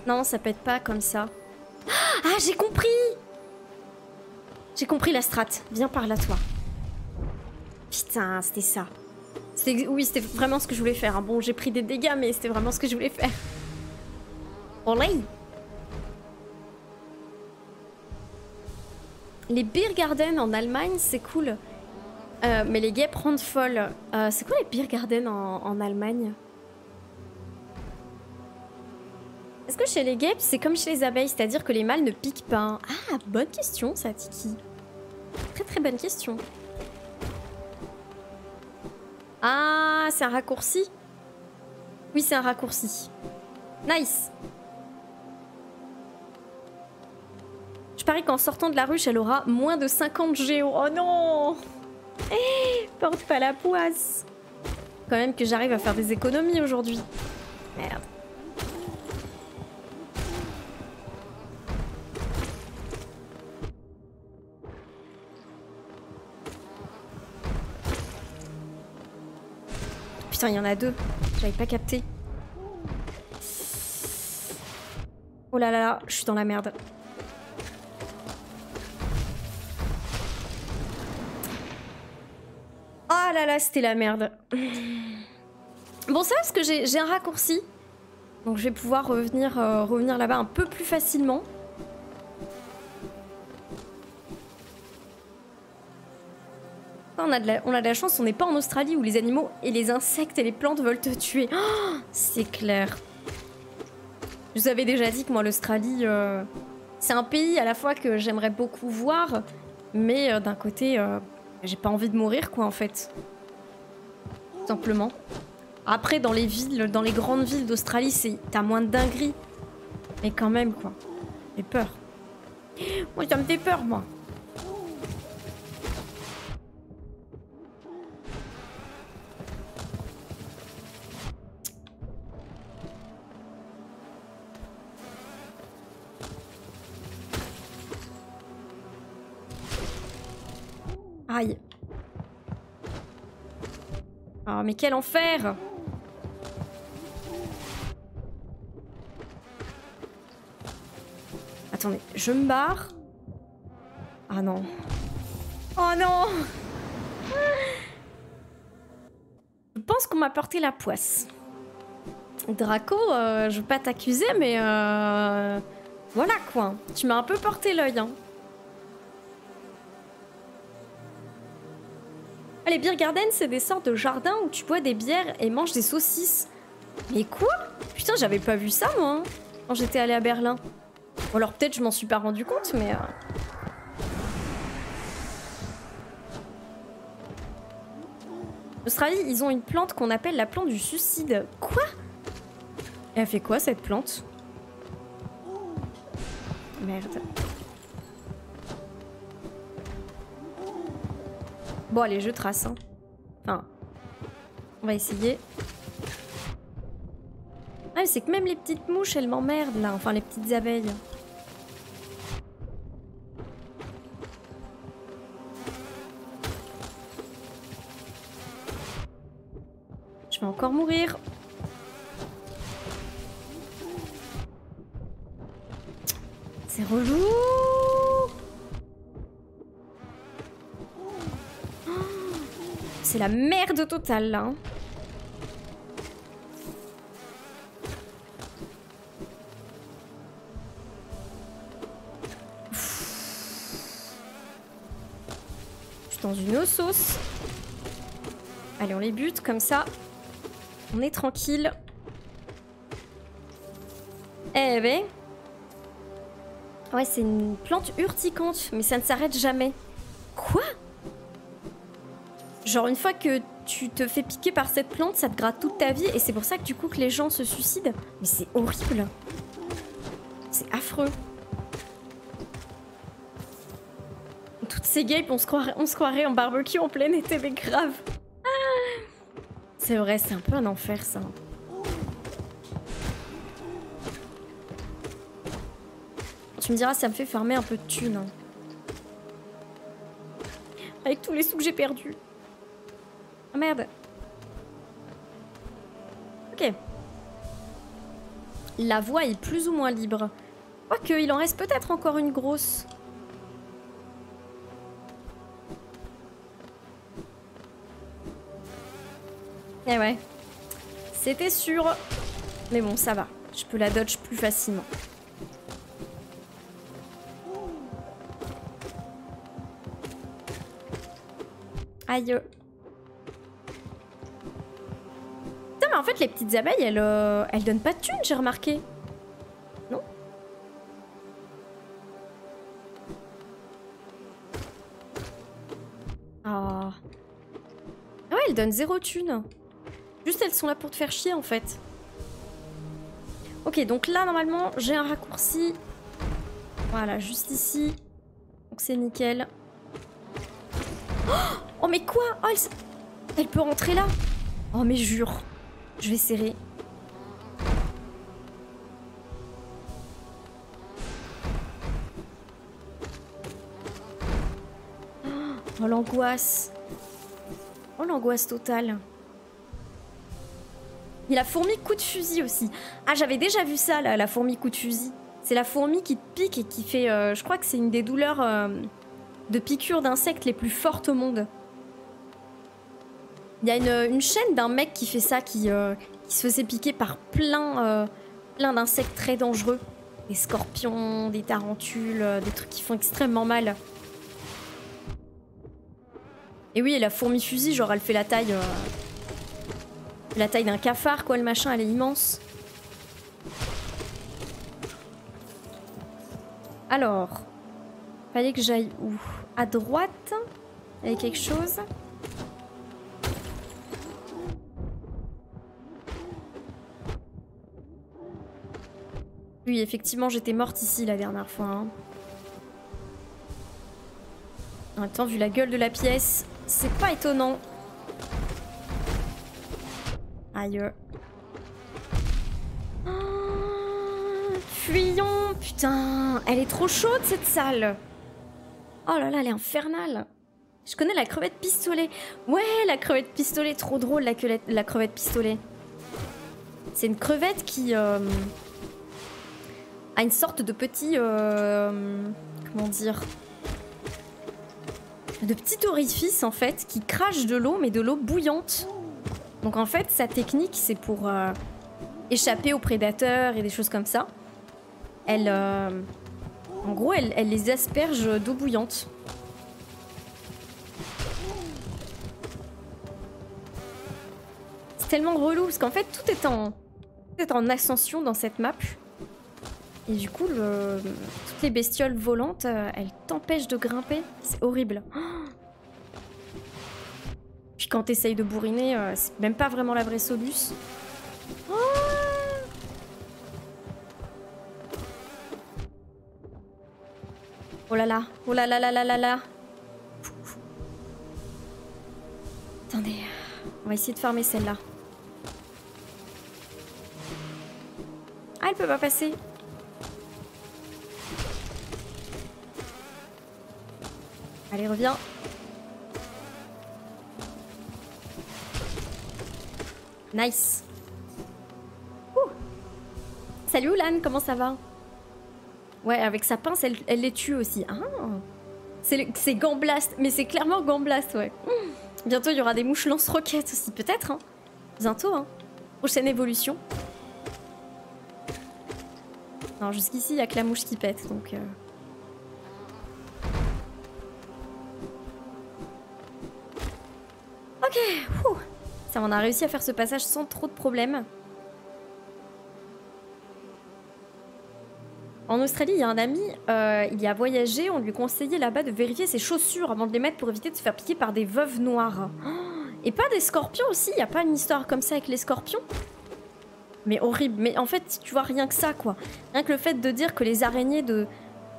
Non, ça pète pas comme ça. Ah, j'ai compris J'ai compris la strat. Viens par là, toi. Putain, c'était ça. Oui, c'était vraiment ce que je voulais faire. Hein. Bon, j'ai pris des dégâts, mais c'était vraiment ce que je voulais faire. Olé Les Beer Garden en Allemagne, c'est cool. Euh, mais les guêpes rendent folles. Euh, c'est quoi les Beer Garden en, en Allemagne? Est-ce que chez les guêpes, c'est comme chez les abeilles, c'est-à-dire que les mâles ne piquent pas? Ah, bonne question, ça, Tiki. Très très bonne question. Ah, c'est un raccourci Oui, c'est un raccourci. Nice Je parie qu'en sortant de la ruche, elle aura moins de 50 géos. Oh non eh, Porte pas la poisse Quand même que j'arrive à faire des économies aujourd'hui. Merde. Putain, il y en a deux. J'avais pas capté. Oh là là là, je suis dans la merde. Oh là là, c'était la merde. Bon, ça, parce que j'ai un raccourci. Donc je vais pouvoir revenir, euh, revenir là-bas un peu plus facilement. On a, de la, chance, on n'est pas en Australie où les animaux et les insectes et les plantes veulent te tuer. Oh, c'est clair. Je vous avais déjà dit que moi, l'Australie, euh, c'est un pays à la fois que j'aimerais beaucoup voir, mais euh, d'un côté, euh, j'ai pas envie de mourir, quoi, en fait. simplement. Après, dans les villes, dans les grandes villes d'Australie, t'as moins de dingueries. Mais quand même, quoi. J'ai peur. Moi, ça me fait peur, moi. Oh, mais quel enfer Attendez, je me barre. Ah non. Oh non Je pense qu'on m'a porté la poisse. Draco, euh, je veux pas t'accuser, mais euh... Voilà quoi. Tu m'as un peu porté l'œil. Hein. Les beer gardens, c'est des sortes de jardins où tu bois des bières et manges des saucisses. Mais quoi? Putain, j'avais pas vu ça, moi, hein, quand j'étais allée à Berlin. Ou alors peut-être je m'en suis pas rendu compte, mais... Euh... Australie, ils ont une plante qu'on appelle la plante du suicide. Quoi? Et elle fait quoi, cette plante? Merde. Bon, allez, je trace. Hein. Enfin, on va essayer. Ah, c'est que même les petites mouches, elles m'emmerdent, là. Enfin, les petites abeilles. Je vais encore mourir. Merde là. Hein. Je suis dans une eau sauce. Allez, on les bute comme ça. On est tranquille. Eh ben. Ouais, c'est une plante urticante, mais ça ne s'arrête jamais. Quoi? Genre une fois que tu te fais piquer par cette plante, ça te gratte toute ta vie et c'est pour ça que du coup que les gens se suicident. Mais c'est horrible. C'est affreux. Toutes ces gapes, on se croirait, on se croirait en barbecue en plein été, mais grave. Ah. c'est vrai, c'est un peu un enfer ça. Tu me diras, ça me fait farmer un peu de thunes. Hein. Avec tous les sous que j'ai perdus. Ah merde. Ok. La voie est plus ou moins libre. Quoique, il en reste peut-être encore une grosse. Eh ouais. C'était sûr. Mais bon, ça va. Je peux la dodge plus facilement. Aïe. Les petites abeilles, elles, euh, elles donnent pas de thunes, j'ai remarqué. Non Ah. Ah ouais, elles donnent zéro thune. Juste, elles sont là pour te faire chier, en fait. Ok, donc là, normalement, j'ai un raccourci. Voilà, juste ici. Donc c'est nickel. Oh Oh mais quoi? Oh, elle... peut rentrer là Oh mais jure. Je vais serrer. Oh l'angoisse. Oh l'angoisse totale. Il a fourmi coup de fusil aussi. Ah j'avais déjà vu ça la fourmi coup de fusil. C'est la fourmi qui te pique et qui fait... Euh, je crois que c'est une des douleurs euh, de piqûres d'insectes les plus fortes au monde. Il y a une, chaîne d'un mec qui fait ça, qui, euh, se faisait piquer par plein, euh, plein d'insectes très dangereux. Des scorpions, des tarentules, euh, des trucs qui font extrêmement mal. Et oui, la fourmi fusil, genre elle fait la taille... la taille d'un cafard, quoi, le machin, elle est immense. Alors, fallait que j'aille où? À droite? Il y avait quelque chose? Oui, effectivement, j'étais morte ici la dernière fois. Hein. Temps, vu la gueule de la pièce, c'est pas étonnant. Aïe. Oh, fuyons Putain Elle est trop chaude, cette salle Oh là là, elle est infernale Je connais la crevette pistolet. Ouais, la crevette pistolet, trop drôle, la, la crevette pistolet. C'est une crevette qui... Euh, a une sorte de petit... Euh, comment dire De petit orifice en fait qui crache de l'eau mais de l'eau bouillante. Donc en fait sa technique c'est pour euh, échapper aux prédateurs et des choses comme ça. Elle... Euh, en gros elle, elle les asperge d'eau bouillante. C'est tellement relou parce qu'en fait tout est en, tout est en ascension dans cette map. Et du coup, toutes les bestioles volantes, euh, elles t'empêchent de grimper. C'est horrible. Puis quand t'essayes de bourriner, euh, c'est même pas vraiment la vraie soluce. Oh, oh là là, oh là là là là là là. Attendez, on va essayer de farmer celle-là. Ah, elle peut pas passer. Allez, reviens. Nice. Salut Oulane, comment ça va? Ouais, avec sa pince, elle, les tue aussi. Ah C'est Gamblast, mais c'est clairement Gamblast, ouais. Bientôt, il y aura des mouches lance-roquettes aussi, peut-être. Hein. Bientôt, hein. Prochaine évolution. Non, jusqu'ici, il n'y a que la mouche qui pète, donc... Euh... Ok, ça on a réussi à faire ce passage sans trop de problèmes. En Australie, il y a un ami, euh, il y a voyagé, on lui conseillait là-bas de vérifier ses chaussures avant de les mettre pour éviter de se faire piquer par des veuves noires. Oh, et pas des scorpions aussi, il y a pas une histoire comme ça avec les scorpions? Mais horrible, mais en fait, tu vois, rien que ça, quoi. Rien que le fait de dire que les araignées de,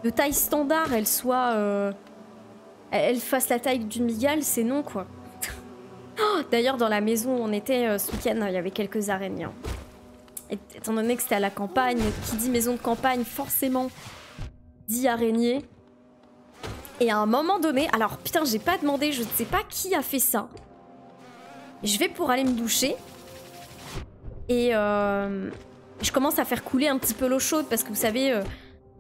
de taille standard, elles soient... Euh, elles fassent la taille d'une migale, c'est non, quoi. D'ailleurs, dans la maison où on était euh, ce week-end, il y avait quelques araignées. Hein. Et, étant donné que c'était à la campagne, qui dit maison de campagne, forcément, dit araignée. Et à un moment donné, alors putain, j'ai pas demandé, je ne sais pas qui a fait ça. Je vais pour aller me doucher. Et euh, je commence à faire couler un petit peu l'eau chaude parce que vous savez, euh,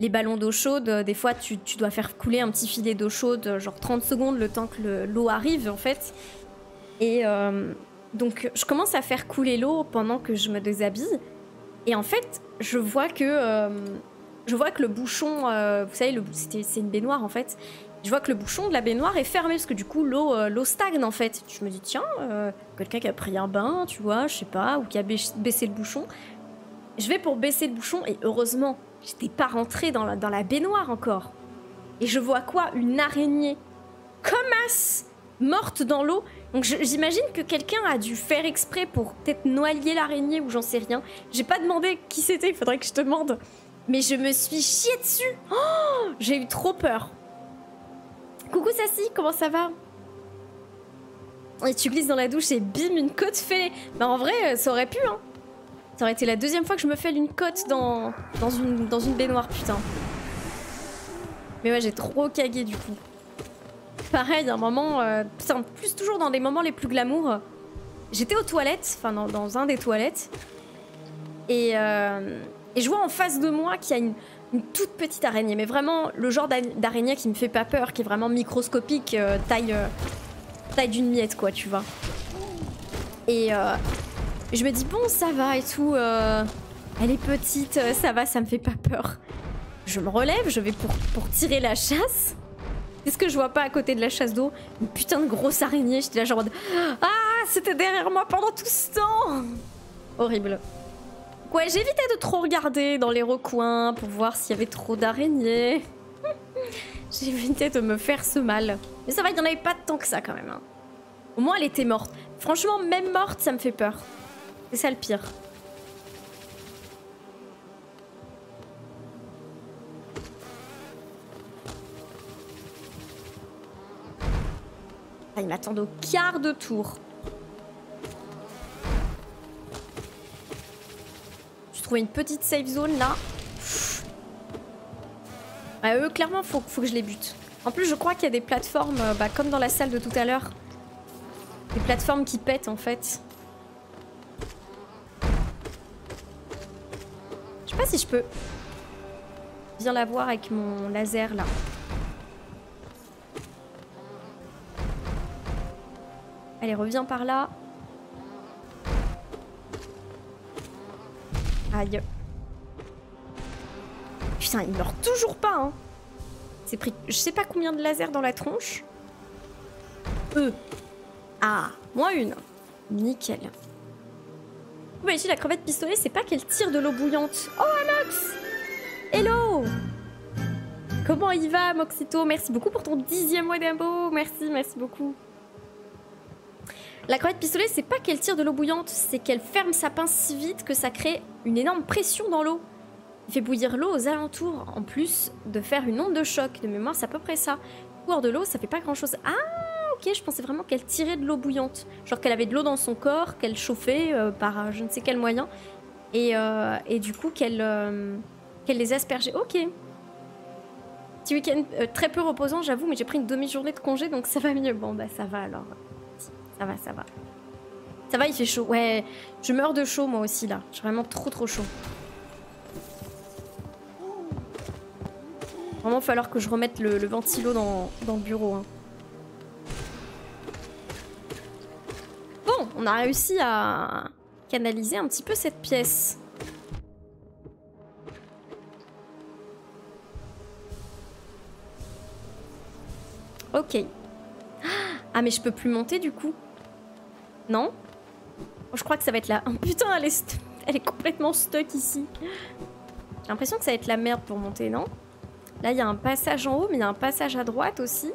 les ballons d'eau chaude, des fois tu, tu, dois faire couler un petit filet d'eau chaude, genre 30 secondes le temps que l'eau arrive en fait. Et euh, donc, je commence à faire couler l'eau pendant que je me déshabille. Et en fait, je vois que, euh, je vois que le bouchon, euh, vous savez, c'est une baignoire en fait. Je vois que le bouchon de la baignoire est fermé parce que du coup l'eau stagne en fait. Je me dis tiens, quelqu'un qui a pris un bain, tu vois, je sais pas, ou qui a baissé le bouchon. Je vais pour baisser le bouchon et heureusement, j'étais pas rentrée dans la, dans la baignoire encore. Et je vois quoi? Une araignée comme as morte dans l'eau. Donc j'imagine que quelqu'un a dû faire exprès pour peut-être noyer l'araignée ou j'en sais rien. J'ai pas demandé qui c'était, il faudrait que je te demande. Mais je me suis chié dessus. Oh, j'ai eu trop peur. Coucou Sassy, comment ça va? Et tu glisses dans la douche et bim, une côte fait. Bah en vrai, euh, ça aurait pu, hein. Ça aurait été la deuxième fois que je me fais une côte dans, dans, une, dans une baignoire, putain. Mais ouais, j'ai trop cagué du coup. Pareil, un moment, euh, putain, plus toujours dans les moments les plus glamour. J'étais aux toilettes, enfin dans, un des toilettes, et, euh, et, je vois en face de moi qu'il y a une, toute petite araignée, mais vraiment le genre d'araignée qui me fait pas peur, qui est vraiment microscopique, euh, taille, taille d'une miette, quoi, tu vois. Et je me dis, bon, ça va et tout, elle est petite, ça va, ça me fait pas peur. Je me relève, je vais pour tirer la chasse. Qu'est-ce que je vois pas à côté de la chasse d'eau Une putain de grosse araignée? J'étais là genre Ah C'était derrière moi pendant tout ce temps Horrible. Ouais, j'évitais de trop regarder dans les recoins pour voir s'il y avait trop d'araignées. j'évitais de me faire ce mal. Mais ça va, il n'y en avait pas tant que ça quand même. Hein. Au moins, elle était morte. Franchement, même morte, ça me fait peur. C'est ça le pire. Ils m'attendent au quart de tour. Je trouve une petite safe zone là. Ah, eux, clairement, faut, que je les bute. En plus, je crois qu'il y a des plateformes, euh, bah, comme dans la salle de tout à l'heure. Des plateformes qui pètent en fait. Je sais pas si je peux bien la voir avec mon laser là. Allez, reviens par là. Aïe. Putain, il meurt toujours pas, hein. C'est pris je sais pas combien de lasers dans la tronche. Euh. Ah, moins une. Nickel. Bah ici, la crevette pistolet, c'est pas qu'elle tire de l'eau bouillante. Oh, Alex Hello Comment il va, Moxito? Merci beaucoup pour ton dixième mois d'imbo. Merci, merci beaucoup. La crevette pistolet, c'est pas qu'elle tire de l'eau bouillante, c'est qu'elle ferme sa pince si vite que ça crée une énorme pression dans l'eau. Il fait bouillir l'eau aux alentours, en plus de faire une onde de choc. De mémoire, c'est à peu près ça. Hors de l'eau, ça fait pas grand chose. Ah, ok, je pensais vraiment qu'elle tirait de l'eau bouillante. Genre qu'elle avait de l'eau dans son corps, qu'elle chauffait euh, par euh, je ne sais quel moyen. Et, euh, et du coup, qu'elle qu'elle les aspergeait. Ok. Petit week-end très peu reposant, j'avoue, mais j'ai pris une demi-journée de congé, donc ça va mieux. Bon, bah ça va alors. Ça va, ça va. Ça va, il fait chaud. Ouais, je meurs de chaud moi aussi là. J'ai vraiment trop trop chaud. Vraiment, il va falloir que je remette le, ventilo dans, le bureau. Hein. Bon, on a réussi à canaliser un petit peu cette pièce. Ok. Ah, mais je peux plus monter du coup. Non Je crois que ça va être là. Oh, putain, elle est, elle est complètement stuck ici. J'ai l'impression que ça va être la merde pour monter, non Là, il y a un passage en haut, mais il y a un passage à droite aussi.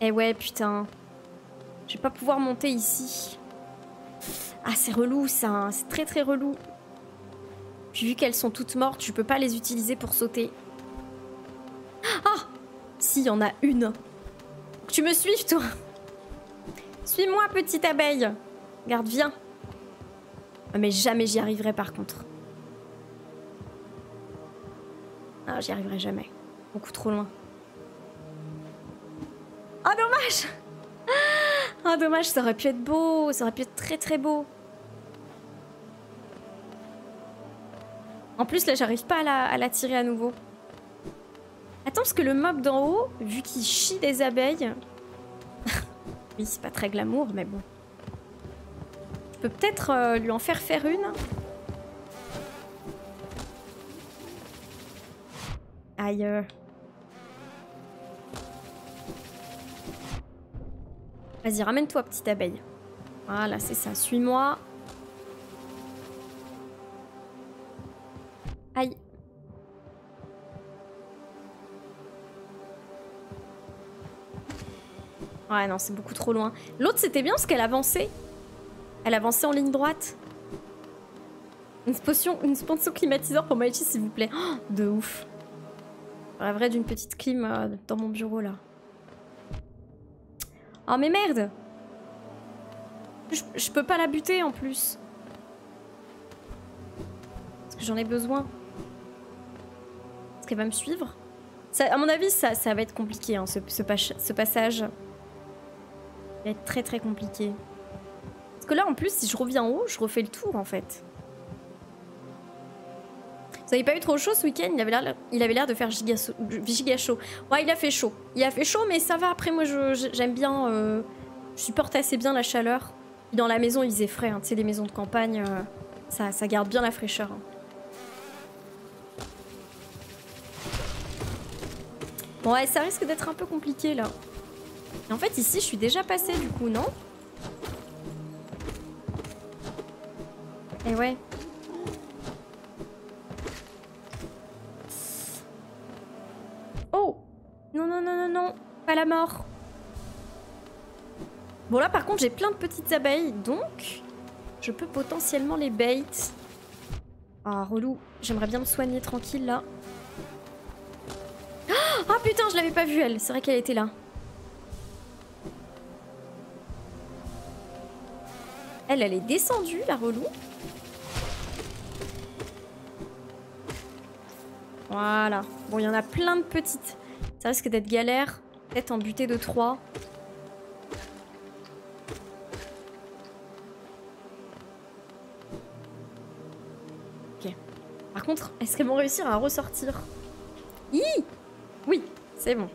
Eh ouais, putain. Je vais pas pouvoir monter ici. Ah, c'est relou, ça. Hein. C'est très très relou. Puis vu qu'elles sont toutes mortes, je peux pas les utiliser pour sauter. Ah Si, il y en a une. Tu me suis, toi Suis-moi, petite abeille Garde, viens. Ah, mais jamais j'y arriverai par contre. Ah, j'y arriverai jamais. Beaucoup trop loin. Oh, dommage Oh, dommage, ça aurait pu être beau. Ça aurait pu être très très beau. En plus, là, j'arrive pas à la, tirer à nouveau. Attends, parce que le mob d'en haut, vu qu'il chie des abeilles... oui, c'est pas très glamour, mais bon. Je peux peut-être euh, lui en faire faire une. Aïe. Euh. Vas-y, ramène-toi, petite abeille. Voilà, c'est ça. Suis-moi. Ouais, non, c'est beaucoup trop loin. L'autre, c'était bien parce qu'elle avançait. Elle avançait en ligne droite. Une potion, une sponsor climatiseur pour Maichi, s'il vous plaît. Oh, de ouf. La d'une petite clim euh, dans mon bureau, là. Oh, mais merde je, peux pas la buter, en plus. Parce que j'en ai besoin qu'elle va me suivre ça, À mon avis, ça, va être compliqué, hein, ce, passage. Va être très très compliqué. Parce que là, en plus, si je reviens en haut, je refais le tour, en fait. Vous avez pas eu trop chaud ce week-end? Il avait l'air, de faire giga, chaud. Ouais, il a fait chaud. Il a fait chaud, mais ça va. Après, moi, j'aime bien. Euh, je supporte assez bien la chaleur. Dans la maison, il faisait frais. Hein. Tu sais, les maisons de campagne, euh, ça, ça, garde bien la fraîcheur. Hein. Bon, ouais, ça risque d'être un peu compliqué, là. En fait, ici, je suis déjà passée, du coup, non eh ouais. Oh Non, non, non, non, non Pas la mort Bon, là, par contre, j'ai plein de petites abeilles, donc... Je peux potentiellement les bait. Ah, relou. J'aimerais bien me soigner tranquille, là. Oh putain, je l'avais pas vue elle. C'est vrai qu'elle était là. Elle, elle est descendue, la relou. Voilà. Bon, il y en a plein de petites. Ça risque d'être galère. Peut-être en butée de 3. Ok. Par contre, est-ce qu'elles vont réussir à ressortir? Hi oui, c'est bon.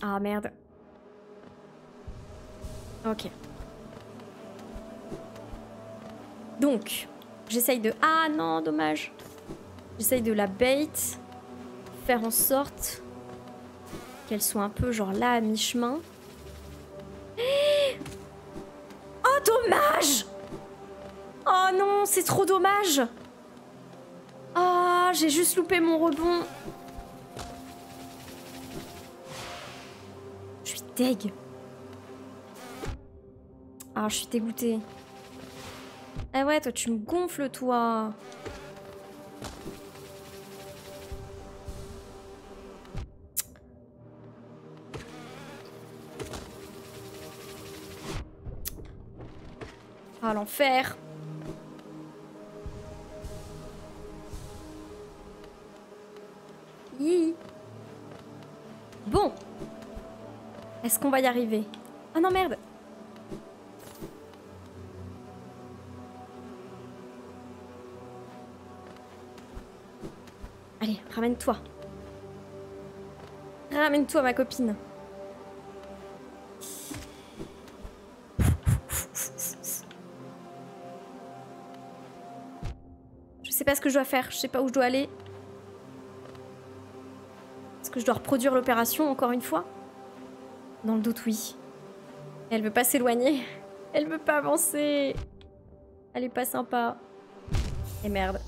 Ah merde. Ok. Donc, j'essaye de... Ah non, dommage. J'essaye de la bait. Faire en sorte qu'elle soit un peu genre là à mi-chemin. Oh dommage Oh non, c'est trop dommage j'ai juste loupé mon rebond. Je suis deg. Ah, je suis dégoûtée. Ah ouais, toi, tu me gonfles, toi. Ah, l'enfer. Bon. Est-ce qu'on va y arriver? Ah non, merde Allez, ramène-toi. Ramène-toi, ma copine. Je sais pas ce que je dois faire, je sais pas où je dois aller. Est-ce que je dois reproduire l'opération encore une fois? Dans le doute, oui. Elle veut pas s'éloigner. Elle veut pas avancer. Elle est pas sympa. Et merde.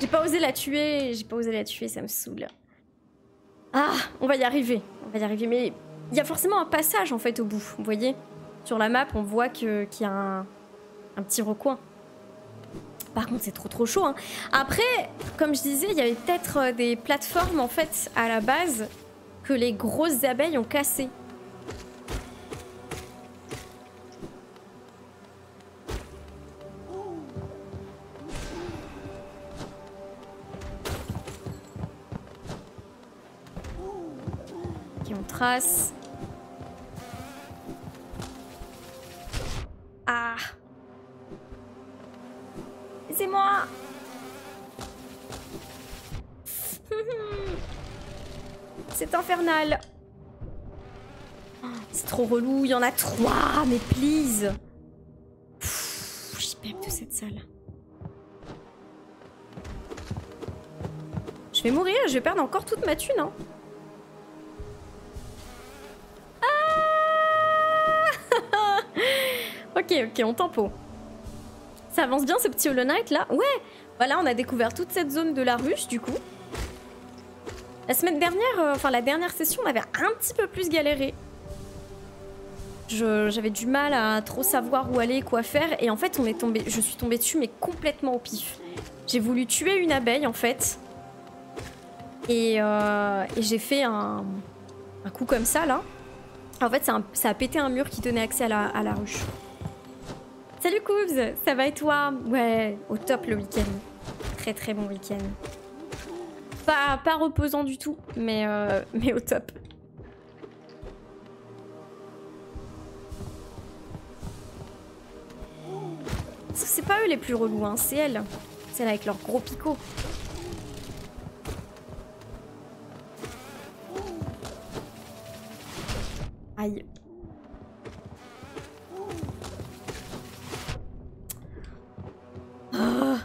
J'ai pas osé la tuer, j'ai pas osé la tuer, ça me saoule. Ah, on va y arriver. On va y arriver, mais il y a forcément un passage en fait au bout, vous voyez Sur la map, on voit qu'il y a un, un petit recoin. Par contre, c'est trop trop chaud. Hein. Après, comme je disais, il y avait peut-être euh, des plateformes en fait à la base que les grosses abeilles ont cassées. Ah. C'est moi. C'est infernal. C'est trop relou, il y en a trois, mais please. J'y de cette salle. Je vais mourir, je vais perdre encore toute ma thune, hein. Ok, ok, on tempo. Ça avance bien ce petit Hollow Knight là? Ouais Voilà, on a découvert toute cette zone de la ruche du coup. La semaine dernière, euh, enfin la dernière session, on avait un petit peu plus galéré. J'avais du mal à trop savoir où aller, quoi faire, et en fait on est tombé, je suis tombée dessus mais complètement au pif. J'ai voulu tuer une abeille en fait, et, euh, j'ai fait un, coup comme ça là. En fait ça a pété un mur qui tenait accès à la ruche. Salut Coubs, ça va et toi? Ouais, au top le week-end. Très très bon week-end. Pas, pas reposant du tout, mais, euh, mais au top. C'est pas eux les plus relous, hein, c'est elles. C'est avec leurs gros picots. Aïe. Ah.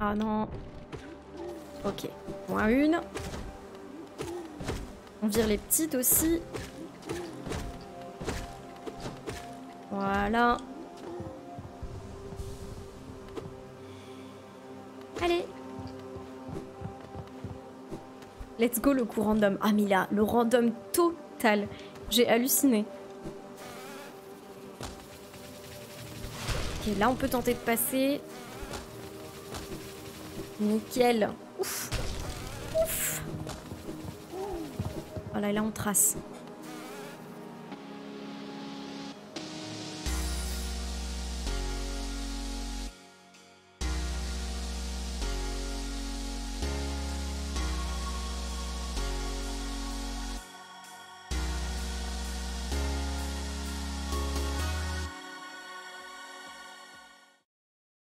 Ah non. Ok. Moins une. On vire les petites aussi. Voilà. Allez. Let's go le coup random. Ah mais là, le random total. J'ai halluciné. Là on peut tenter de passer. Nickel. Ouf. Ouf. Voilà, là on trace.